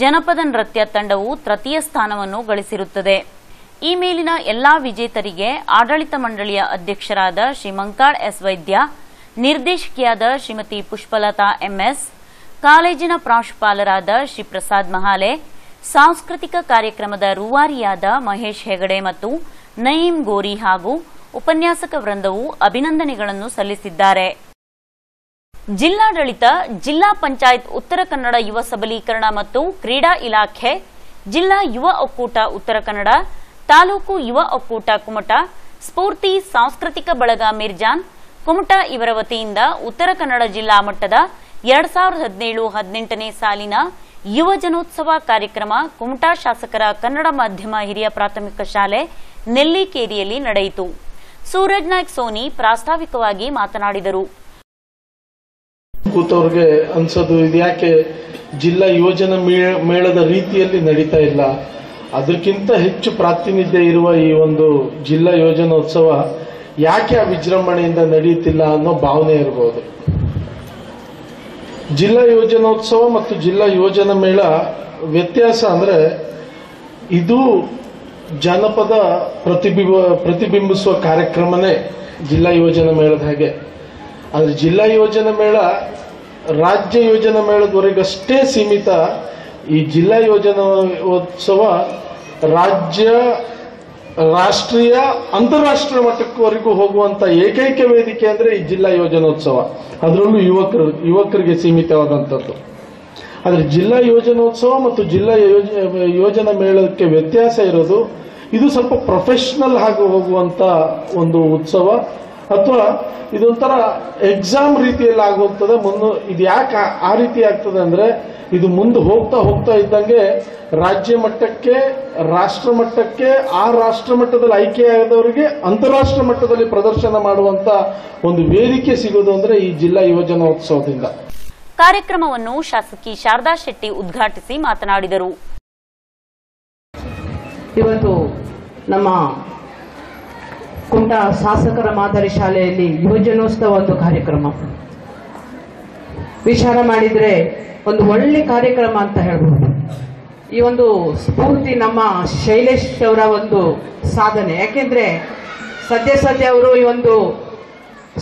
S1: ಜನಪದ ನೃತ್ಯ ತಂಡವು ತೃತೀಯ ಸ್ಥಾನವನ್ನು ಗಳಿಸಿರುತ್ತದೆ. ಈ ಮೇಲಿನ ಎಲ್ಲಾ ವಿಜೇತರಿಗೆ ಆಡಳಿತ ಮಂಡಳಿಯ ಅಧ್ಯಕ್ಷರಾದ ಶ್ರೀ ಮಂಕಾಳ್ ಎಸ್ ವೈದ್ಯ, ನಿರ್ದೇಶಕಿಯಾದ ಶ್ರೀಮತಿ ಪುಷ್ಪಲತಾ ಎಂಎಸ್ ಕಾಲೇಜಿನ ಪ್ರಾಂಶುಪಾಲರಾದ ಶ್ರೀ ಪ್ರಸಾದ್ ಮಹಾಲೆ ಸಾಂಸ್ಕೃತಿಕ ಕಾರ್ಯಕ್ರಮದ ರೂವಾರಿಯಾದ ಮಹೇಶ್ ಹೆಗಡೆ ಮತ್ತು ನಯೀಂ ಗೋರಿ ಹಾಗೂ ಉಪನ್ಯಾಸಕ ವೃಂದವು ಅಭಿನಂದನೆಗಳನ್ನು ಸಲ್ಲಿಸಿದ್ದಾರೆ. ಜಿಲ್ಲಾಡಳಿತ, ಜಿಲ್ಲಾ ಪಂಚಾಯತ್ ಉತ್ತರ ಕನ್ನಡ ಯುವ ಸಬಲೀಕರಣ ಮತ್ತು ಕ್ರೀಡಾ ಇಲಾಖೆ, ಜಿಲ್ಲಾ ಯುವ ಒಕ್ಕೂಟ ಉತ್ತರ ಕನ್ನಡ, ತಾಲೂಕು ಯುವ ಒಕ್ಕೂಟ ಕುಮಟ, ಸ್ಫೂರ್ತಿ ಸಾಂಸ್ಕೃತಿಕ ಬಳಗ ಮಿರ್ಜಾನ್, ಕುಮಟ ಇವರ ವತಿಯಿಂದ ಉತ್ತರ ಕನ್ನಡ ಜಿಲ್ಲಾ ಮಟ್ಟದ ಎರಡ್ ಸಾವಿರದ ಹದಿನೇಳು ಹದಿನೆಂಟನೇ ಸಾಲಿನ ಯುವ ಜನೋತ್ಸವ ಕಾರ್ಯಕ್ರಮ ಕುಮಟಾ ಶಾಸಕರ ಕನ್ನಡ ಮಾಧ್ಯಮ ಹಿರಿಯ ಪ್ರಾಥಮಿಕ ಶಾಲೆ ನೆಲ್ಲಿಕೇರಿಯಲ್ಲಿ ನಡೆಯಿತು. ಸೂರಜ್ ನಾಯ್ಕ್, ಸೋನಿ ಪ್ರಾಸ್ತಾವಿಕವಾಗಿ ಮಾತನಾಡಿದರು.
S7: ಕೂತವ್ರಿಗೆ ಅನ್ಸೋದು ಇದ್ಯಾಕೆ ಜಿಲ್ಲಾ ಯೋಜನ ಮೇಳದ ರೀತಿಯಲ್ಲಿ ನಡೀತಾ ಇಲ್ಲ. ಅದಕ್ಕಿಂತ ಹೆಚ್ಚು ಪ್ರಾತಿನಿಧ್ಯ ಇರುವ ಈ ಒಂದು ಜಿಲ್ಲಾ ಯೋಜನೋತ್ಸವ ಯಾಕೆ ಆ ವಿಜೃಂಭಣೆಯಿಂದ ನಡೆಯುತ್ತಿಲ್ಲ ಅನ್ನೋ ಭಾವನೆ ಇರಬಹುದು ಜಿಲ್ಲಾ ಯೋಜನೋತ್ಸವ ಮತ್ತು ಜಿಲ್ಲಾ ಯೋಜನಾ ಮೇಳ ವ್ಯತ್ಯಾಸ ಅಂದರೆ ಇದು ಜನಪದ ಪ್ರತಿಬಿಂಬ ಪ್ರತಿಬಿಂಬಿಸುವ ಕಾರ್ಯಕ್ರಮನೇ ಜಿಲ್ಲಾ ಯೋಜನಾ ಮೇಳದ ಹಾಗೆ. ಆದರೆ ಜಿಲ್ಲಾ ಯೋಜನಾ ಮೇಳ ರಾಜ್ಯ ಯೋಜನಾ ಮೇಳದವರೆಗಷ್ಟೇ ಸೀಮಿತ ಈ ಜಿಲ್ಲಾ ಯೋಜನೋತ್ಸವ ರಾಜ್ಯ ರಾಷ್ಟ್ರೀಯ, ಅಂತಾರಾಷ್ಟ್ರೀಯ ಮಟ್ಟಕ್ಕವರೆಗೂ ಹೋಗುವಂತ ಏಕೈಕ ವೇದಿಕೆ ಅಂದ್ರೆ ಈ ಜಿಲ್ಲಾ ಯೋಜನೋತ್ಸವ. ಅದರಲ್ಲೂ ಯುವಕರು, ಯುವಕರಿಗೆ ಸೀಮಿತವಾದಂಥದ್ದು. ಆದರೆ ಜಿಲ್ಲಾ ಯೋಜನೋತ್ಸವ ಮತ್ತು ಜಿಲ್ಲಾ ಯೋಜ- ಯೋಜನಾ ಮೇಳಕ್ಕೆ ವ್ಯತ್ಯಾಸ ಇರೋದು, ಇದು ಸ್ವಲ್ಪ ಪ್ರೊಫೆಷನಲ್ ಆಗಿ ಹೋಗುವಂತ ಒಂದು ಉತ್ಸವ. ಅಥವಾ ಇದೊಂಥರ ಎಕ್ಸಾಮ್ ರೀತಿಯಲ್ಲಿ ಆಗುವಂಥದ್ದು ಮುಂದೆ ಇದು ಯಾಕೆ ಆ- ರೀತಿ ಆಗ್ತದೆ ಅಂದ್ರೆ ಇದು ಮುಂದೆ ಹೋಗ್ತಾ ಹೋಗ್ತಾ ಇದ್ದಂಗೆ ರಾಜ್ಯ ಮಟ್ಟಕ್ಕೆ ರಾಷ್ಟ್ರ ಮಟ್ಟಕ್ಕೆ ಆ ರಾಷ್ಟ್ರ ಮಟ್ಟದಲ್ಲಿ ಆಯ್ಕೆಯಾದವರಿಗೆ ಅಂತಾರಾಷ್ಟ್ರ ಮಟ್ಟದಲ್ಲಿ ಪ್ರದರ್ಶನ ಮಾಡುವಂತ ಒಂದು ವೇದಿಕೆ ಸಿಗೋದು ಅಂದ್ರೆ ಈ ಜಿಲ್ಲಾ ಯುವಜನೋತ್ಸವದಿಂದ
S1: ಕಾರ್ಯಕ್ರಮವನ್ನು ಶಾಸಕಿ ಶಾರದಾ ಶೆಟ್ಟಿ ಉದ್ಘಾಟಿಸಿ ಮಾತನಾಡಿದರು.
S5: ಇವತ್ತು ನಮ್ಮ
S8: ಕುಮಟಾ ಶಾಸಕರ ಮಾದರಿ ಶಾಲೆಯಲ್ಲಿ ಯುವಜನೋತ್ಸವ ಒಂದು ಕಾರ್ಯಕ್ರಮ. ವಿಚಾರ ಮಾಡಿದ್ರೆ ಒಂದು ಒಳ್ಳೆ ಕಾರ್ಯಕ್ರಮ ಅಂತ ಹೇಳ್ಬೋದು. ಈ ಒಂದು ಸ್ಫೂರ್ತಿ ನಮ್ಮ ಶೈಲೇಶ್ ಅವರ ಒಂದು ಸಾಧನೆ. ಯಾಕೆಂದ್ರೆ ಸದ್ಯ ಸದ್ಯ ಅವರು ಈ ಒಂದು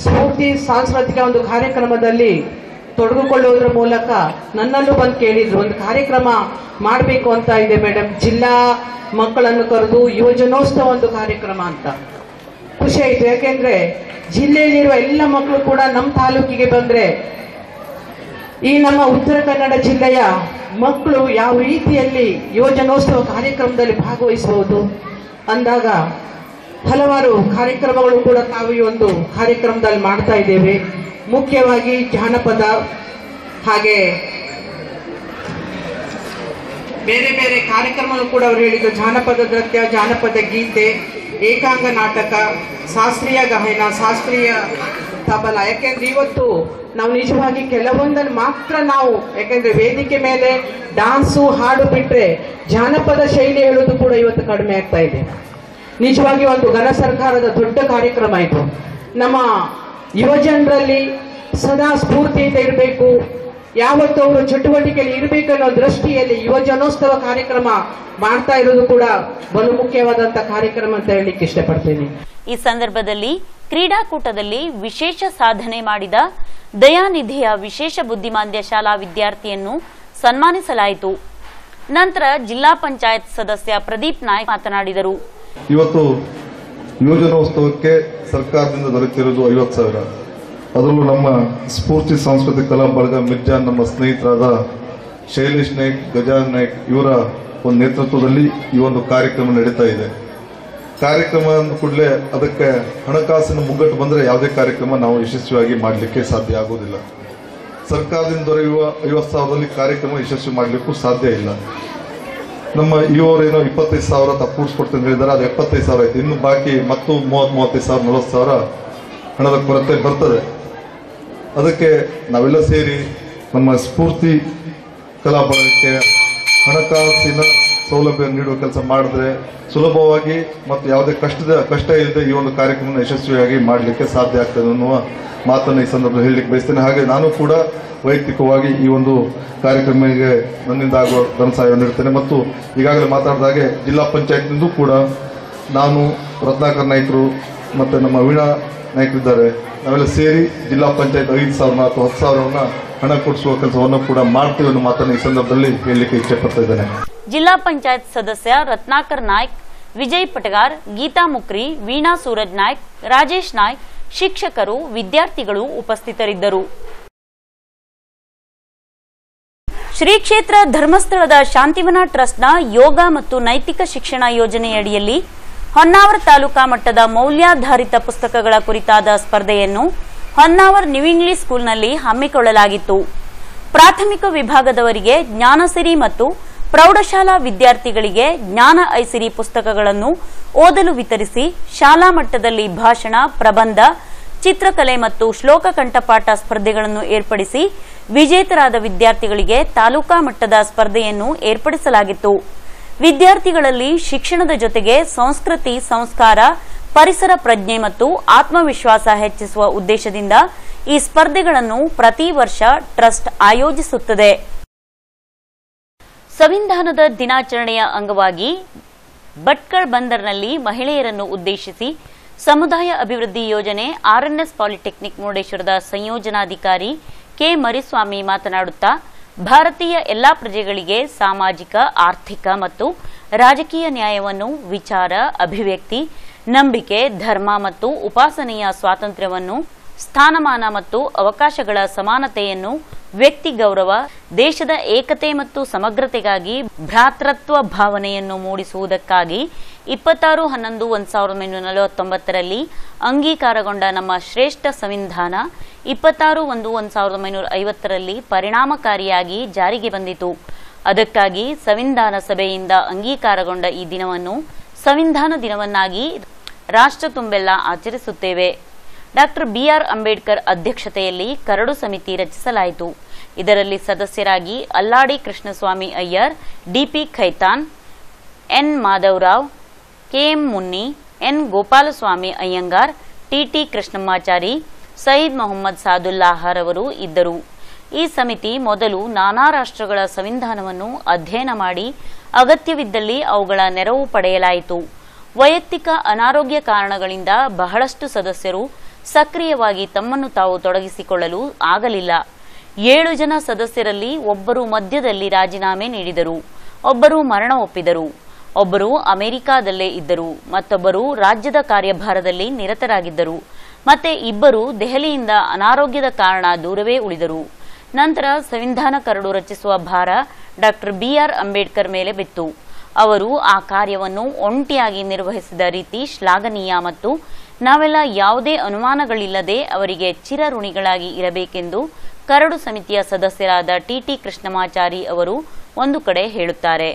S8: ಸ್ಫೂರ್ತಿ ಸಾಂಸ್ಕೃತಿಕ ಒಂದು ಕಾರ್ಯಕ್ರಮದಲ್ಲಿ ತೊಡಗಿಕೊಳ್ಳುವುದರ ಮೂಲಕ ನನ್ನಲ್ಲೂ ಬಂದು ಕೇಳಿದ್ರು. ಒಂದು ಕಾರ್ಯಕ್ರಮ ಮಾಡಬೇಕು ಅಂತ ಇದೆ ಮೇಡಮ್ ಜಿಲ್ಲಾ ಮಕ್ಕಳನ್ನು ಕರೆದು ಯುವಜನೋತ್ಸವ ಒಂದು ಕಾರ್ಯಕ್ರಮ ಅಂತ. ಖುಷಿ ಆಯ್ತು. ಯಾಕೆಂದ್ರೆ ಜಿಲ್ಲೆಯಲ್ಲಿರುವ ಎಲ್ಲ ಮಕ್ಕಳು ಕೂಡ ನಮ್ಮ ತಾಲೂಕಿಗೆ ಬಂದ್ರೆ ಈ ನಮ್ಮ ಉತ್ತರ ಕನ್ನಡ ಜಿಲ್ಲೆಯ ಮಕ್ಕಳು ಯಾವ ರೀತಿಯಲ್ಲಿ ಯುವಜನೋತ್ಸವ ಕಾರ್ಯಕ್ರಮದಲ್ಲಿ ಭಾಗವಹಿಸಬಹುದು ಅಂದಾಗ ಹಲವಾರು ಕಾರ್ಯಕ್ರಮಗಳು ಕೂಡ ತಾವು ಈ ಒಂದು ಕಾರ್ಯಕ್ರಮದಲ್ಲಿ ಮಾಡ್ತಾ ಇದ್ದೇವೆ. ಮುಖ್ಯವಾಗಿ ಜಾನಪದ ಹಾಗೆ ಬೇರೆ ಬೇರೆ ಕಾರ್ಯಕ್ರಮಗಳು ಕೂಡ ಅವರು ಹೇಳಿದ್ದು ಜಾನಪದ ನೃತ್ಯ, ಜಾನಪದ ಗೀತೆ ಏಕಾಂಗ ನಾಟಕ, ಶಾಸ್ತ್ರೀಯ ಗಾಯನ ಶಾಸ್ತ್ರೀಯ ತಬಲ. ಯಾಕೆಂದ್ರೆ ಇವತ್ತು ನಾವು ನಿಜವಾಗಿ ಕೆಲವೊಂದನ್ನು ಮಾತ್ರ ನಾವು, ಯಾಕೆಂದ್ರೆ ವೇದಿಕೆ ಮೇಲೆ ಡಾನ್ಸು ಹಾಡು ಬಿಟ್ಟರೆ ಜಾನಪದ ಶೈಲಿ ಹೇಳೋದು ಕೂಡ ಇವತ್ತು ಕಡಿಮೆ ಆಗ್ತಾ ಇದೆ. ನಿಜವಾಗಿ ಒಂದು ಘನ ಸರ್ಕಾರದ ದೊಡ್ಡ ಕಾರ್ಯಕ್ರಮ ಇದು. ನಮ್ಮ ಯುವಜನರಲ್ಲಿ ಸದಾ ಸ್ಫೂರ್ತಿಯಿಂದ ಇರಬೇಕು. ಯಾವತ್ತು ಅವರು ಚಟುವಟಿಕೆಯಲ್ಲಿ ಇರಬೇಕು ಅನ್ನೋ ದೃಷ್ಟಿಯಲ್ಲಿ ಯುವಜನೋತ್ಸವ ಕಾರ್ಯಕ್ರಮ ಮಾಡ್ತಾ ಇರೋದು ಕೂಡ ಬಲು ಮುಖ್ಯವಾದಂತ ಕಾರ್ಯಕ್ರಮ ಅಂತ ಹೇಳಲಿಕ್ಕೆ ಇಷ್ಟಪಡ್ತೀನಿ.
S1: ಈ ಸಂದರ್ಭದಲ್ಲಿ ಕ್ರೀಡಾಕೂಟದಲ್ಲಿ ವಿಶೇಷ ಸಾಧನೆ ಮಾಡಿದ ದಯಾನಿಧಿಯ ವಿಶೇಷ ಬುದ್ಧಿಮಾಂದ್ಯ ಶಾಲಾ ವಿದ್ಯಾರ್ಥಿಯನ್ನು ಸನ್ಮಾನಿಸಲಾಯಿತು. ನಂತರ ಜಿಲ್ಲಾ ಪಂಚಾಯತ್ ಸದಸ್ಯ ಪ್ರದೀಪ್ ನಾಯ್ಕ್ ಮಾತನಾಡಿದರು.
S9: ಇವತ್ತು ಯುವಜನೋತ್ಸವಕ್ಕೆ ಸರ್ಕಾರದಿಂದ ದೊರೆತಿರುವುದು ಐವತ್ತು ಸಾವಿರ. ಅದರಲ್ಲೂ ನಮ್ಮ ಸ್ಫೂರ್ತಿ ಸಾಂಸ್ಕೃತಿಕ ಕಲಾ ಬಳಗ ಮಿರ್ಜಾ, ನಮ್ಮ ಸ್ನೇಹಿತರಾದ ಶೈಲೇಶ್ ನಾಯ್ಕ್, ಗಜಾನ್ ನಾಯ್ಕ್, ಇವರ ಒಂದು ನೇತೃತ್ವದಲ್ಲಿ ಈ ಒಂದು ಕಾರ್ಯಕ್ರಮ ನಡೀತಾ ಇದೆ. ಕಾರ್ಯಕ್ರಮ ಅಂದ ಕೂಡಲೇ ಅದಕ್ಕೆ ಹಣಕಾಸಿನ ಮುಗ್ಗಟ್ಟು ಬಂದರೆ ಯಾವುದೇ ಕಾರ್ಯಕ್ರಮ ನಾವು ಯಶಸ್ವಿಯಾಗಿ ಮಾಡಲಿಕ್ಕೆ ಸಾಧ್ಯ ಆಗೋದಿಲ್ಲ. ಸರ್ಕಾರದಿಂದ ದೊರೆಯುವ ಐವತ್ತು ಸಾವಿರದಲ್ಲಿ ಕಾರ್ಯಕ್ರಮ ಯಶಸ್ವಿ ಮಾಡಲಿಕ್ಕೂ ಸಾಧ್ಯ ಇಲ್ಲ. ನಮ್ಮ ಇವರೇನೋ ಇಪ್ಪತ್ತೈದು ಸಾವಿರ ತಪ್ಪೂಡ್ಸ್ಕೊಡ್ತೀನಿ ಹೇಳಿದರೆ, ಅದು ಎಪ್ಪತ್ತೈದು ಸಾವಿರ ಆಯಿತು. ಇನ್ನು ಬಾಕಿ ಮತ್ತು ಮೂವತ್ತು, ಮೂವತ್ತೈದು ಸಾವಿರ, ನಲವತ್ತು ಸಾವಿರ ಹಣದ ಕೊರತೆ ಬರ್ತದೆ. ಅದಕ್ಕೆ ನಾವೆಲ್ಲ ಸೇರಿ ನಮ್ಮ ಸ್ಫೂರ್ತಿ ಕಲಾ ಹಣಕಾಸಿನ ಸೌಲಭ್ಯ ನೀಡುವ ಕೆಲಸ ಮಾಡಿದ್ರೆ ಸುಲಭವಾಗಿ ಮತ್ತು ಯಾವುದೇ ಕಷ್ಟದ ಕಷ್ಟ ಇಲ್ಲದೆ ಈ ಒಂದು ಕಾರ್ಯಕ್ರಮವನ್ನು ಯಶಸ್ವಿಯಾಗಿ ಮಾಡಲಿಕ್ಕೆ ಸಾಧ್ಯ ಆಗ್ತದೆ ಅನ್ನುವ ಮಾತನ್ನು ಈ ಸಂದರ್ಭದಲ್ಲಿ ಹೇಳಲಿಕ್ಕೆ ಬಯಸ್ತೇನೆ. ಹಾಗೆ ನಾನು ಕೂಡ ವೈಯಕ್ತಿಕವಾಗಿ ಈ ಒಂದು ಕಾರ್ಯಕ್ರಮಕ್ಕೆ ನನ್ನಿಂದ ಆಗುವ ಧನ ಸಹಾಯ ನೀಡುತ್ತೇನೆ. ಮತ್ತು ಈಗಾಗಲೇ ಮಾತಾಡಿದ ಹಾಗೆ ಜಿಲ್ಲಾ ಪಂಚಾಯತ್ನಿಂದ ಕೂಡ ನಾನು ರತ್ನಾಕರ್ ನಾಯ್ಕರು ಮತ್ತು ನಮ್ಮ ವೀಣಾ ನಾಯಕರಿದ್ದಾರೆ. ನಾವೆಲ್ಲ ಸೇರಿ ಜಿಲ್ಲಾ ಪಂಚಾಯತ್ ಐದು ಸಾವಿರ ಅಥವಾ ಹತ್ತು ಸಾವಿರವನ್ನು ಹಣ ಕೊಡಿಸುವ ಕೆಲಸವನ್ನು ಕೂಡ ಮಾಡ್ತೀವಿ ಅನ್ನೋ ಮಾತನ್ನು ಈ ಸಂದರ್ಭದಲ್ಲಿ ಹೇಳಲಿಕ್ಕೆ ಇಚ್ಛೆಪಡ್ತಾ ಇದ್ದೇನೆ.
S1: ಜಿಲ್ಲಾ ಪಂಚಾಯತ್ ಸದಸ್ಯ ರತ್ನಾಕರ್ ನಾಯ್ಕ್, ವಿಜಯ್ ಪಟಗಾರ್, ಗೀತಾ ಮುಕ್ರಿ, ವೀಣಾ ಸೂರಜ್ ನಾಯ್ಕ್, ರಾಜೇಶ್ ನಾಯ್ಕ್, ಶಿಕ್ಷಕರು, ವಿದ್ಯಾರ್ಥಿಗಳು ಉಪಸ್ಥಿತರಿದ್ದರು. ಶ್ರೀ ಕ್ಷೇತ್ರ ಧರ್ಮಸ್ಥಳದ ಶಾಂತಿವನ ಟ್ರಸ್ಟ್ನ ಯೋಗ ಮತ್ತು ನೈತಿಕ ಶಿಕ್ಷಣ ಯೋಜನೆಯಡಿಯಲ್ಲಿ ಹೊನ್ನಾವರ ತಾಲೂಕಾ ಮಟ್ಟದ ಮೌಲ್ಯಾಧಾರಿತ ಪುಸ್ತಕಗಳ ಕುರಿತಾದ ಸ್ಪರ್ಧೆಯನ್ನು ಹೊನ್ನಾವರ್ ನ್ಯೂ ಇಂಗ್ಲಿಷ್ ಸ್ಕೂಲ್ನಲ್ಲಿ ಹಮ್ಮಿಕೊಳ್ಳಲಾಗಿತ್ತು. ಪ್ರಾಥಮಿಕ ವಿಭಾಗದವರಿಗೆ ಜ್ಞಾನಸಿರಿ ಮತ್ತು ಪ್ರೌಢಶಾಲಾ ವಿದ್ಯಾರ್ಥಿಗಳಿಗೆ ಜ್ಞಾನ ಐಸಿರಿ ಪುಸ್ತಕಗಳನ್ನು ಓದಲು ವಿತರಿಸಿ ಶಾಲಾ ಮಟ್ಟದಲ್ಲಿ ಭಾಷಣ, ಪ್ರಬಂಧ, ಚಿತ್ರಕಲೆ ಮತ್ತು ಶ್ಲೋಕ ಕಂಠಪಾಠ ಸ್ಪರ್ಧೆಗಳನ್ನು ಏರ್ಪಡಿಸಿ ವಿಜೇತರಾದ ವಿದ್ಯಾರ್ಥಿಗಳಿಗೆ ತಾಲೂಕಾ ಮಟ್ಟದ ಸ್ಪರ್ಧೆಯನ್ನು ಏರ್ಪಡಿಸಲಾಗಿತ್ತು. ವಿದ್ಯಾರ್ಥಿಗಳಲ್ಲಿ ಶಿಕ್ಷಣದ ಜೊತೆಗೆ ಸಂಸ್ಕೃತಿ, ಸಂಸ್ಕಾರ, ಪರಿಸರ ಪ್ರಜ್ಞೆ ಮತ್ತು ಆತ್ಮವಿಶ್ವಾಸ ಹೆಚ್ಚಿಸುವ ಉದ್ದೇಶದಿಂದ ಈ ಸ್ಪರ್ಧೆಗಳನ್ನು ಪ್ರತಿ ವರ್ಷ ಟ್ರಸ್ಟ್ ಆಯೋಜಿಸುತ್ತದೆ. ಸಂವಿಧಾನದ ದಿನಾಚರಣೆಯ ಅಂಗವಾಗಿ ಭಟ್ಕಳ್ ಬಂದರ್ನಲ್ಲಿ ಮಹಿಳೆಯರನ್ನು ಉದ್ದೇಶಿಸಿ ಸಮುದಾಯ ಅಭಿವೃದ್ಧಿ ಯೋಜನೆ ಆರ್ಎನ್ಎಸ್ ಪಾಲಿಟೆಕ್ನಿಕ್ ಮುರುಡೇಶ್ವರದ ಸಂಯೋಜನಾಧಿಕಾರಿ ಕೆ ಮರಿಸ್ವಾಮಿ ಮಾತನಾಡುತ್ತಾ ಭಾರತೀಯ ಎಲ್ಲಾ ಪ್ರಜೆಗಳಿಗೆ ಸಾಮಾಜಿಕ, ಆರ್ಥಿಕ ಮತ್ತು ರಾಜಕೀಯ ನ್ಯಾಯವನ್ನು, ವಿಚಾರ, ಅಭಿವ್ಯಕ್ತಿ, ನಂಬಿಕೆ, ಧರ್ಮ ಮತ್ತು ಉಪಾಸನೆಯ ಸ್ವಾತಂತ್ರ್ಯವನ್ನು, ಸ್ಥಾನಮಾನ ಮತ್ತು ಅವಕಾಶಗಳ ಸಮಾನತೆಯನ್ನು, ವ್ಯಕ್ತಿ ಗೌರವ, ದೇಶದ ಏಕತೆ ಮತ್ತು ಸಮಗ್ರತೆಗಾಗಿ ಭ್ರಾತೃತ್ವ ಭಾವನೆಯನ್ನು ಮೂಡಿಸುವುದಕ್ಕಾಗಿ ಇಪ್ಪತ್ತಾರು ಹನ್ನೊಂದು, ಒಂದು ಸಾವಿರದ ಒಂಬೈನೂರ ನಲವತ್ತೊಂಬತ್ತರಲ್ಲಿ ಅಂಗೀಕಾರಗೊಂಡ ನಮ್ಮ ಶ್ರೇಷ್ಠ ಸಂವಿಧಾನ ಇಪ್ಪತ್ತಾರು ಒಂದು ಒಂದು ಸಾವಿರದ ಒಂಬೈನೂರ ಐವತ್ತರಲ್ಲಿ ಪರಿಣಾಮಕಾರಿಯಾಗಿ ಜಾರಿಗೆ ಬಂದಿತು. ಅದಕ್ಕಾಗಿ ಸಂವಿಧಾನ ಸಭೆಯಿಂದ ಅಂಗೀಕಾರಗೊಂಡ ಈ ದಿನವನ್ನು ಸಂವಿಧಾನ ದಿನವನ್ನಾಗಿ ರಾಷ್ಟ್ರ ತುಂಬೆಲ್ಲ ಆಚರಿಸುತ್ತೇವೆ. ಡಾಕ್ಟರ್ ಬಿಆರ್ ಅಂಬೇಡ್ಕರ್ ಅಧ್ಯಕ್ಷತೆಯಲ್ಲಿ ಕರಡು ಸಮಿತಿ ರಚಿಸಲಾಯಿತು. ಇದರಲ್ಲಿ ಸದಸ್ಯರಾಗಿ Alladi Krishnaswami Iyer, DP Khaitan, N Madhavrao KM Munshi, N Gopalaswami Ayyangar TT Krishnamachari Syed Mohammad Saadulla ಅವರು ಇದ್ದರು. ಈ ಸಮಿತಿ ಮೊದಲು ನಾನಾ ರಾಷ್ಟ್ರಗಳ ಸಂವಿಧಾನವನ್ನು ಅಧ್ಯಯನ ಮಾಡಿ ಅಗತ್ಯವಿದ್ದಲ್ಲಿ ಅವುಗಳ ನೆರವು ಪಡೆಯಲಾಯಿತು. ವೈಯಕ್ತಿಕ ಅನಾರೋಗ್ಯ ಕಾರಣಗಳಿಂದ ಬಹಳಷ್ಟು ಸದಸ್ಯರು ಸಕ್ರಿಯವಾಗಿ ತಮ್ಮನ್ನು ತಾವು ತೊಡಗಿಸಿಕೊಳ್ಳಲು ಆಗಲಿಲ್ಲ. ಏಳು ಜನ ಸದಸ್ಯರಲ್ಲಿ ಒಬ್ಬರು ಮಧ್ಯದಲ್ಲಿ ರಾಜೀನಾಮೆ ನೀಡಿದರು. ಒಬ್ಬರು ಮರಣ ಒಪ್ಪಿದರು. ಒಬ್ಬರು ಅಮೆರಿಕಾದಲ್ಲೇ ಇದ್ದರು. ಮತ್ತೊಬ್ಬರು ರಾಜ್ಯದ ಕಾರ್ಯಭಾರದಲ್ಲಿ ನಿರತರಾಗಿದ್ದರು. ಮತ್ತೆ ಇಬ್ಬರು ದೆಹಲಿಯಿಂದ ಅನಾರೋಗ್ಯದ ಕಾರಣ ದೂರವೇ ಉಳಿದರು. ನಂತರ ಸಂವಿಧಾನ ಕರಡು ರಚಿಸುವ ಭಾರ ಡಾಕ್ಟರ್ ಬಿಆರ್ ಅಂಬೇಡ್ಕರ್ ಮೇಲೆ ಬಿತ್ತು. ಅವರು ಆ ಕಾರ್ಯವನ್ನು ಒಂಟಿಯಾಗಿ ನಿರ್ವಹಿಸಿದ ರೀತಿ ಶ್ಲಾಘನೀಯ ಮತ್ತು ನಾವೆಲ್ಲ ಯಾವುದೇ ಅನುಮಾನಗಳಿಲ್ಲದೆ ಅವರಿಗೆ ಚಿರಋಣಿಗಳಾಗಿ ಇರಬೇಕೆಂದು ಕರಡು ಸಮಿತಿಯ ಸದಸ್ಯರಾದ ಟಿಟಿ ಕೃಷ್ಣಮಾಚಾರಿ ಅವರು ಒಂದು ಕಡೆ ಹೇಳುತ್ತಾರೆ.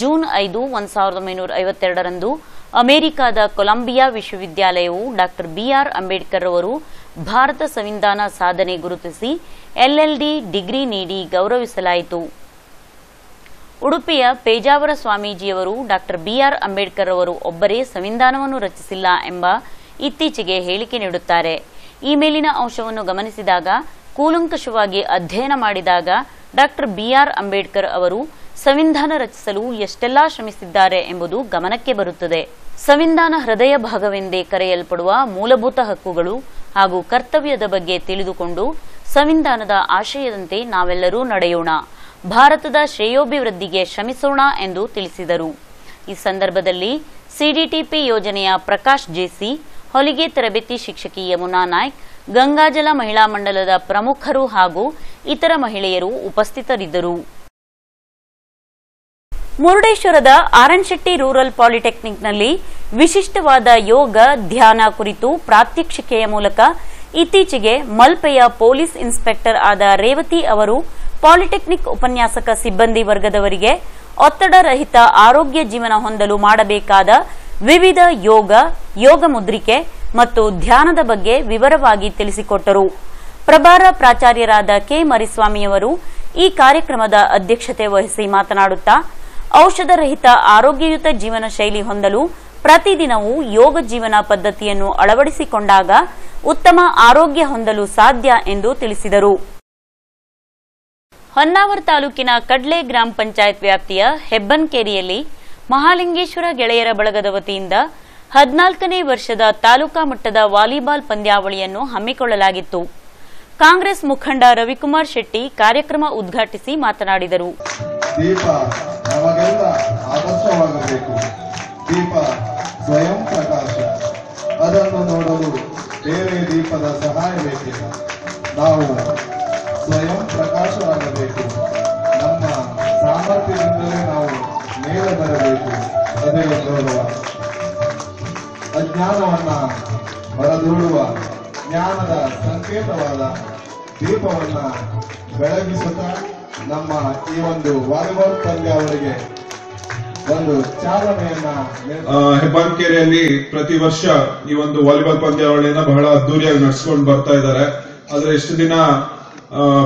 S1: ಜೂನ್ ಐದು, ಒಂದು ಸಾವಿರದ ಒಂಬೈನೂರ ಐವತ್ತೆರಡರಂದು ಅಮೆರಿಕದ ಕೊಲಂಬಿಯಾ ವಿಶ್ವವಿದ್ಯಾಲಯವು ಡಾಕ್ಟರ್ ಬಿಆರ್ ಅಂಬೇಡ್ಕರ್ ಅವರು ಭಾರತ ಸಂವಿಧಾನ ಸಾಧನೆ ಗುರುತಿಸಿ ಎಲ್ಎಲ್ಡಿ ಡಿಗ್ರಿ ನೀಡಿ ಗೌರವಿಸಲಾಯಿತು. ಉಡುಪಿಯ ಪೇಜಾವರ ಸ್ವಾಮೀಜಿಯವರು ಡಾಕ್ಟರ್ ಬಿಆರ್ ಅಂಬೇಡ್ಕರ್ ಅವರು ಒಬ್ಬರೇ ಸಂವಿಧಾನವನ್ನು ರಚಿಸಿಲ್ಲ ಎಂಬ ಇತ್ತೀಚೆಗೆ ಹೇಳಿಕೆ ನೀಡುತ್ತಾರೆ. ಈ ಮೇಲಿನ ಅಂಶವನ್ನು ಗಮನಿಸಿದಾಗ ಕೂಲಂಕಷವಾಗಿ ಅಧ್ಯಯನ ಮಾಡಿದಾಗ ಡಾಕ್ಟರ್ ಬಿಆರ್ ಅಂಬೇಡ್ಕರ್ ಅವರು ಸಂವಿಧಾನ ರಚಿಸಲು ಎಷ್ಟೆಲ್ಲಾ ಶ್ರಮಿಸಿದ್ದಾರೆ ಎಂಬುದು ಗಮನಕ್ಕೆ ಬರುತ್ತದೆ. ಸಂವಿಧಾನ ಹೃದಯ ಭಾಗವೆಂದೇ ಕರೆಯಲ್ಪಡುವ ಮೂಲಭೂತ ಹಕ್ಕುಗಳು ಹಾಗೂ ಕರ್ತವ್ಯದ ಬಗ್ಗೆ ತಿಳಿದುಕೊಂಡು ಸಂವಿಧಾನದ ಆಶಯದಂತೆ ನಾವೆಲ್ಲರೂ ನಡೆಯೋಣ. ಭಾರತದ ಶ್ರೇಯೋಭಿವೃದ್ಧಿಗೆ ಶ್ರಮಿಸೋಣ ಎಂದು ತಿಳಿಸಿದರು. ಈ ಸಂದರ್ಭದಲ್ಲಿ ಸಿಡಿಟಿಪಿ ಯೋಜನೆಯ ಪ್ರಕಾಶ್ ಜೇಸಿ, ಹೊಲಿಗೆ ತರಬೇತಿ ಶಿಕ್ಷಕಿ ಯಮುನಾ ನಾಯ್ಕ್, ಗಂಗಾಜಲ ಮಹಿಳಾ ಮಂಡಲದ ಪ್ರಮುಖರು ಹಾಗೂ ಇತರ ಮಹಿಳೆಯರು ಉಪಸ್ಥಿತರಿದ್ದರು. ಮುರುಡೇಶ್ವರದ ಆರನ್ಶೆಟ್ಟಿ ರೂರಲ್ ಪಾಲಿಟೆಕ್ನಿಕ್ನಲ್ಲಿ ವಿಶಿಷ್ಟವಾದ ಯೋಗ, ಧ್ಯಾನ ಕುರಿತು ಪ್ರಾತ್ಯಕ್ಷಿಕೆಯ ಮೂಲಕ ಇತ್ತೀಚೆಗೆ ಮಲ್ಪೆಯ ಪೊಲೀಸ್ ಇನ್ಸ್ಪೆಕ್ಟರ್ ಆದ ರೇವತಿ ಅವರು ಪಾಲಿಟೆಕ್ನಿಕ್ ಉಪನ್ಯಾಸಕ ಸಿಬ್ಬಂದಿ ವರ್ಗದವರಿಗೆ ಒತ್ತಡರಹಿತ ಆರೋಗ್ಯ ಜೀವನ ಹೊಂದಲು ಮಾಡಬೇಕಾದ ವಿವಿಧ ಯೋಗ ಯೋಗ ಮುದ್ರಿಕೆ ಮತ್ತು ಧ್ಯಾನದ ಬಗ್ಗೆ ವಿವರವಾಗಿ ತಿಳಿಸಿಕೊಟ್ಟರು. ಪ್ರಭಾರ ಪ್ರಾಚಾರ್ಯರಾದ ಕೆ ಮರಿಸ್ವಾಮಿಯವರು ಈ ಕಾರ್ಯಕ್ರಮದ ಅಧ್ಯಕ್ಷತೆ ವಹಿಸಿ ಮಾತನಾಡುತ್ತಾ ಔಷಧರಹಿತ ಆರೋಗ್ಯಯುತ ಜೀವನ ಶೈಲಿ ಹೊಂದಲು ಪ್ರತಿದಿನವೂ ಯೋಗ ಜೀವನ ಪದ್ಧತಿಯನ್ನು ಅಳವಡಿಸಿಕೊಂಡಾಗ ಉತ್ತಮ ಆರೋಗ್ಯ ಹೊಂದಲು ಸಾಧ್ಯ ಎಂದು ತಿಳಿಸಿದರು. ಹೊನ್ನಾವರ ತಾಲೂಕಿನ ಕಡ್ಲೆ ಗ್ರಾಮ ಪಂಚಾಯತ್ ವ್ಯಾಪ್ತಿಯ ಹೆಬ್ಬನ್ಕೇರಿಯಲ್ಲಿ ಮಹಾಲಿಂಗೇಶ್ವರ ಗೆಳೆಯರ ಬಳಗದ ವತಿಯಿಂದ ಹದಿನಾಲ್ಕನೇ ವರ್ಷದ ತಾಲೂಕಾ ಮಟ್ಟದ ವಾಲಿಬಾಲ್ ಪಂದ್ಯಾವಳಿಯನ್ನು ಹಮ್ಮಿಕೊಳ್ಳಲಾಗಿತ್ತು. ಕಾಂಗ್ರೆಸ್ ಮುಖಂಡ ರವಿಕುಮಾರ್ ಶೆಟ್ಟಿ ಕಾರ್ಯಕ್ರಮ ಉದ್ಘಾಟಿಸಿ ಮಾತನಾಡಿದರು.
S9: ದೀಪ ನಮಗೆಲ್ಲ ಆದರ್ಶವಾಗಬೇಕು. ದೀಪ ಸ್ವಯಂ ಪ್ರಕಾಶ. ಅದನ್ನು ನೋಡಲು ಬೇರೆ ದೀಪದ ಸಹಾಯ ಬೇಕಿಲ್ಲ. ನಾವು ಸ್ವಯಂ ಪ್ರಕಾಶವಾಗಬೇಕು. ನಮ್ಮ ಸಾಮರ್ಥ್ಯದಿಂದಲೇ ನಾವು ಮೇಲೆ ಬರಬೇಕು. ಅದೇ ಗೌರವ. ಅಜ್ಞಾನವನ್ನ ಹೊರದೂಡುವ ಜ್ಞಾನದ ಸಂಕೇತವಾದ ದೀಪವನ್ನ ಬೆಳಗಿಸುತ್ತಾ ನಮ್ಮ ಈ ಒಂದು ವಾಲಿಬಾಲ್ ಪಂದ್ಯಾವಳಿಗೆ ಒಂದು ಚಾಲನೆಯನ್ನ
S10: ಹೆಬ್ಬಾನ್ಕೆರೆಯಲ್ಲಿ ಪ್ರತಿ ವರ್ಷ ಈ ಒಂದು ವಾಲಿಬಾಲ್ ಪಂದ್ಯಾವಳಿಯನ್ನ ಬಹಳ ಅದ್ದೂರಿಯಾಗಿ ನಡೆಸ್ಕೊಂಡು ಬರ್ತಾ ಇದ್ದಾರೆ. ಆದ್ರೆ ಇಷ್ಟು ದಿನ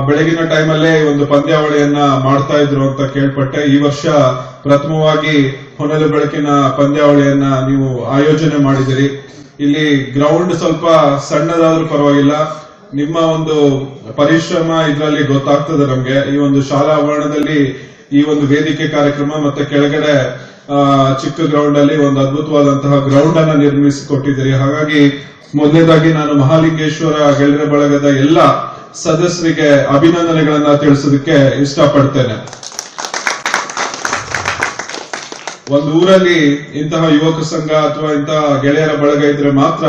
S10: ಬೆಳಗಿನ ಟೈಮಲ್ಲೇ ಒಂದು ಪಂದ್ಯಾವಳಿಯನ್ನ ಮಾಡ್ತಾ ಇದ್ರು ಅಂತ ಕೇಳ್ಪಟ್ಟೆ. ಈ ವರ್ಷ ಪ್ರಥಮವಾಗಿ ಹೊನಲು ಬೆಳಕಿನ ಪಂದ್ಯಾವಳಿಯನ್ನ ನೀವು ಆಯೋಜನೆ ಮಾಡಿದಿರಿ ಇಲ್ಲಿ ಗ್ರೌಂಡ್ ಸ್ವಲ್ಪ ಸಣ್ಣದಾದ್ರೂ ಪರವಾಗಿಲ್ಲ. ನಿಮ್ಮ ಒಂದು ಪರಿಶ್ರಮ ಇದರಲ್ಲಿ ಗೊತ್ತಾಗ್ತದೆ ನಮ್ಗೆ. ಈ ಒಂದು ಶಾಲಾ ಆವರಣದಲ್ಲಿ ಈ ಒಂದು ವೇದಿಕೆ ಕಾರ್ಯಕ್ರಮ ಮತ್ತೆ ಕೆಳಗಡೆ ಚಿಕ್ಕ ಗ್ರೌಂಡ್ ಅಲ್ಲಿ ಒಂದು ಅದ್ಭುತವಾದಂತಹ ಗ್ರೌಂಡ್ ಅನ್ನ ನಿರ್ಮಿಸಿಕೊಟ್ಟಿದ್ದೀರಿ. ಹಾಗಾಗಿ ಮೊದಲನೇದಾಗಿ ನಾನು ಮಹಾಲಿಂಗೇಶ್ವರ ಗೆಳೆಯರ ಬಳಗದ ಎಲ್ಲ ಸದಸ್ಯರಿಗೆ ಅಭಿನಂದನೆಗಳನ್ನ ತಿಳಿಸೋದಕ್ಕೆ ಇಷ್ಟಪಡ್ತೇನೆ. ಒಂದು ಊರಲ್ಲಿ ಇಂತಹ ಯುವಕ ಸಂಘ ಅಥವಾ ಇಂತಹ ಗೆಳೆಯರ ಬಳಗ ಇದ್ರೆ ಮಾತ್ರ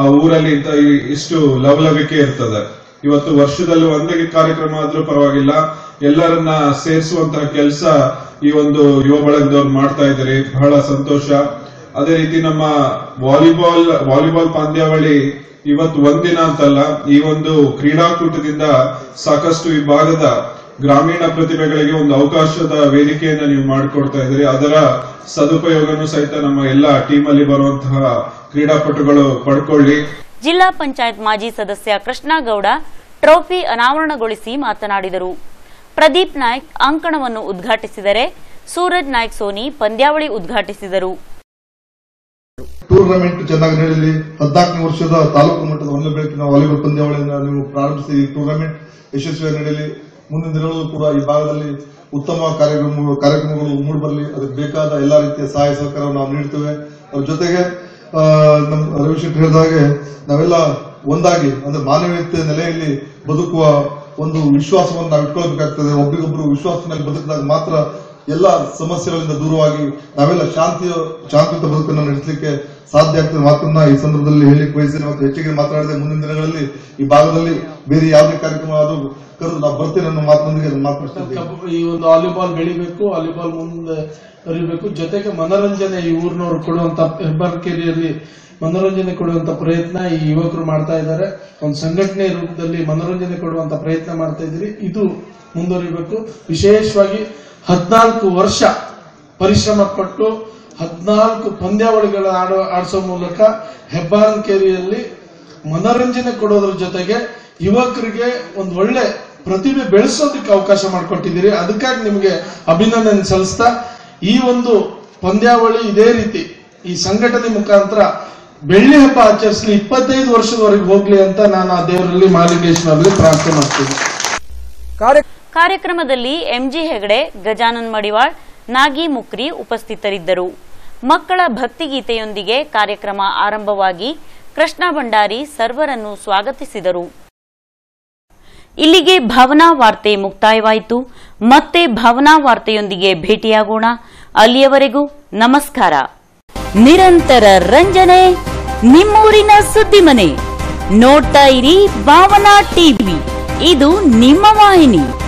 S10: ಆ ಊರಲ್ಲಿ ಇಂತ ಇಷ್ಟು ಲವಲವಿಕೆ ಇರ್ತದೆ. ಇವತ್ತು ವರ್ಷದಲ್ಲಿ ಒಂದೇ ಕಾರ್ಯಕ್ರಮ ಆದ್ರೂ ಪರವಾಗಿಲ್ಲ. ಎಲ್ಲರನ್ನ ಸೇರಿಸುವಂತಹ ಕೆಲಸ ಈ ಒಂದು ಯುವ ಬಳಗದವ್ರು ಮಾಡ್ತಾ ಇದ್ದಾರೆ. ಬಹಳ ಸಂತೋಷ. ಅದೇ ರೀತಿ ನಮ್ಮ ವಾಲಿಬಾಲ್ ವಾಲಿಬಾಲ್ ಪಂದ್ಯಾವಳಿ ಇವತ್ತು ಒಂದಿನ ಅಂತಲ್ಲ, ಈ ಒಂದು ಕ್ರೀಡಾಕೂಟದಿಂದ ಸಾಕಷ್ಟು ಈ ಭಾಗದ ಗ್ರಾಮೀಣ ಪ್ರತಿಭೆಗಳಿಗೆ ಒಂದು ಅವಕಾಶದ ವೇದಿಕೆಯನ್ನು ನೀವು ಮಾಡಿಕೊಡ್ತಾ ಇದ್ದೀರಿ. ಅದರ ಸದುಪಯೋಗನೂ ಸಹಿತ ನಮ್ಮ ಎಲ್ಲ ಟೀಮ್ ಅಲ್ಲಿ ಬರುವಂತಹ ಕ್ರೀಡಾಪಟುಗಳು ಪಡ್ಕೊಳ್ಳಿ.
S1: ಜಿಲ್ಲಾ ಪಂಚಾಯತ್ ಮಾಜಿ ಸದಸ್ಯ ಕೃಷ್ಣಗೌಡ ಟ್ರೋಫಿ ಅನಾವರಣಗೊಳಿಸಿ ಮಾತನಾಡಿದರು. ಪ್ರದೀಪ್ ನಾಯ್ಕ್ ಅಂಕಣವನ್ನು ಉದ್ಘಾಟಿಸಿದರೆ ಸೂರಜ್ ನಾಯ್ಕ್ ಸೋನಿ ಪಂದ್ಯಾವಳಿ ಉದ್ಘಾಟಿಸಿದರು.
S9: ಟೂರ್ನಮೆಂಟ್ ಚೆನ್ನಾಗಿ ನಡೆಯಲಿ ಹದಿನಾಲ್ಕನೇ ವರ್ಷದ ತಾಲೂಕು ಮಟ್ಟದ ಒಂದು ಬೆಳಕಿನ ವಾಲಿಬಾಲ್ ಪಂದ್ಯಾವಳಿಯನ್ನು ನೀವು ಪ್ರಾರಂಭಿಸಿ ಟೂರ್ನಮೆಂಟ್ ಯಶಸ್ವಿಯಾಗಿ ನಡೆಯಲಿ ಮುಂದಿನ ದಿನಗಳಲ್ಲೂ ಕೂಡ ಈ ಭಾಗದಲ್ಲಿ ಉತ್ತಮ ಕಾರ್ಯಕ್ರಮಗಳು ಕಾರ್ಯಕ್ರಮಗಳು ಮೂಡಿಬರಲಿ. ಅದಕ್ಕೆ ಬೇಕಾದ ಎಲ್ಲಾ ರೀತಿಯ ಸಹಾಯ ಸಹಕಾರವನ್ನು ನಾವು ನೀಡ್ತೇವೆ. ಅದ್ರ ಜೊತೆಗೆ ನಮ್ಮ ರವಿಶೆಟ್ಟಿ ಹೇಳಿದ ಹಾಗೆ ನಾವೆಲ್ಲ ಒಂದಾಗಿ, ಅಂದ್ರೆ ಮಾನವೀಯತೆ ನೆಲೆಯಲ್ಲಿ ಬದುಕುವ ಒಂದು ವಿಶ್ವಾಸವನ್ನು ನಾವು ಇಟ್ಕೊಳ್ಬೇಕಾಗ್ತದೆ. ಒಬ್ರಿಗೊಬ್ರು ವಿಶ್ವಾಸದಲ್ಲಿ ಬದುಕಿದಾಗ ಮಾತ್ರ ಎಲ್ಲ ಸಮಸ್ಯೆಗಳಿಂದ ದೂರವಾಗಿ ನಾವೆಲ್ಲ ಶಾಂತಿಯ, ಶಾಂತಿಯುತ ಬದುಕನ್ನು ನಡೆಸಲಿಕ್ಕೆ ಸಾಧ್ಯ ಆಗ್ತದೆ ಮಾತನ್ನ ಈ ಸಂದರ್ಭದಲ್ಲಿ ಹೇಳಿ ಬಯಸಿದೆ ಮತ್ತು ಹೆಚ್ಚಿಗೆ ಮಾತನಾಡಿದೆ ಮುಂದಿನ ದಿನಗಳಲ್ಲಿ ಈ ಭಾಗದಲ್ಲಿ ಬೇರೆ ಯಾವುದೇ ಕಾರ್ಯಕ್ರಮ ಆದರೂ ಕರೆದು ನಾವು ಬರ್ತೇನೆ ಅನ್ನೋ ಮಾತಿನೊಂದಿಗೆ
S7: ಕಬ- ಈ ಒಂದು ವಾಲಿಬಾಲ್ ಬೆಳಿಬೇಕು, ವಾಲಿಬಾಲ್ ಮುಂದೆ ಬರೀಬೇಕು ಜೊತೆಗೆ ಮನೋರಂಜನೆ ಈ ಊರಿನವರು ಕೊಡುವಂತ, ಹೆಬ್ಬಾರ್ಕೇರಿಯಲ್ಲಿ ಮನೋರಂಜನೆ ಕೊಡುವಂತ ಪ್ರಯತ್ನ ಈ ಯುವಕರು ಮಾಡ್ತಾ ಇದ್ದಾರೆ. ಒಂದು ಸಂಘಟನೆ ರೂಪದಲ್ಲಿ ಮನೋರಂಜನೆ ಕೊಡುವಂತ ಪ್ರಯತ್ನ ಮಾಡ್ತಾ ಇದ್ದೀರಿ. ಇದು ಮುಂದುವರಿಬೇಕು. ವಿಶೇಷವಾಗಿ ಹದಿನಾಲ್ಕು ವರ್ಷ ಪರಿಶ್ರಮ ಪಟ್ಟು ಹದಿನಾಲ್ಕು ಪಂದ್ಯಾವಳಿಗಳ ಆಡೋ, ಆಡಿಸೋ ಮೂಲಕ ಹೆಬ್ಬಾರನ್ಕೇರಿಯಲ್ಲಿ ಮನೋರಂಜನೆ ಕೊಡೋದ್ರ ಜೊತೆಗೆ ಯುವಕರಿಗೆ ಒಂದು ಒಳ್ಳೆ ಪ್ರತಿಭೆ ಬೆಳೆಸೋದಕ್ಕೆ ಅವಕಾಶ ಮಾಡಿಕೊಟ್ಟಿದ್ದೀರಿ. ಅದಕ್ಕಾಗಿ ನಿಮಗೆ ಅಭಿನಂದನೆ ಸಲ್ಲಿಸ್ತಾ, ಈ ಒಂದು ಪಂದ್ಯಾವಳಿ ಇದೇ ರೀತಿ, ಈ ಸಂಘಟನೆ ಮುಖಾಂತರ ಬೆಳ್ಳಿ ಹಬ್ಬ ಆಚರಿಸಲಿ, ಇಪ್ಪತ್ತೈದು ವರ್ಷದವರೆಗೆ ಹೋಗ್ಲಿ ಅಂತ ನಾನು ಆ ದೇವರಲ್ಲಿ ಮಾಲಿಂಗೇಶ್ವರಲ್ಲಿ ಪ್ರಾರ್ಥನೆ ಮಾಡ್ತೀನಿ.
S1: ಕಾರ್ಯಕ್ರಮದಲ್ಲಿ ಎಂಜಿ ಹೆಗಡೆ, ಗಜಾನನ್ ಮಡಿವಾಳ್ ನಾಗಿ ಮುಕ್ರಿ ಉಪಸ್ಥಿತರಿದ್ದರು. ಮಕ್ಕಳ ಭಕ್ತಿಗೀತೆಯೊಂದಿಗೆ ಕಾರ್ಯಕ್ರಮ ಆರಂಭವಾಗಿ ಕೃಷ್ಣ ಭಂಡಾರಿ ಸರ್ವರನ್ನು ಸ್ವಾಗತಿಸಿದರು. ಇಲ್ಲಿಗೆ ಭಾವನಾ ವಾರ್ತೆ ಮುಕ್ತಾಯವಾಯಿತು. ಮತ್ತೆ ಭಾವನಾ ವಾರ್ತೆಯೊಂದಿಗೆ ಭೇಟಿಯಾಗೋಣ. ಅಲ್ಲಿಯವರೆಗೂ ನಮಸ್ಕಾರ. ನಿರಂತರ ರಂಜನೆ, ನಿಮ್ಮೂರಿನ ಸುದ್ದಿ ಮನೆ ನೋಡ್ತಾ ಇರಿ ಭಾವನಾ ಟಿವಿ. ಇದು ನಿಮ್ಮ ವಾಹಿನಿ.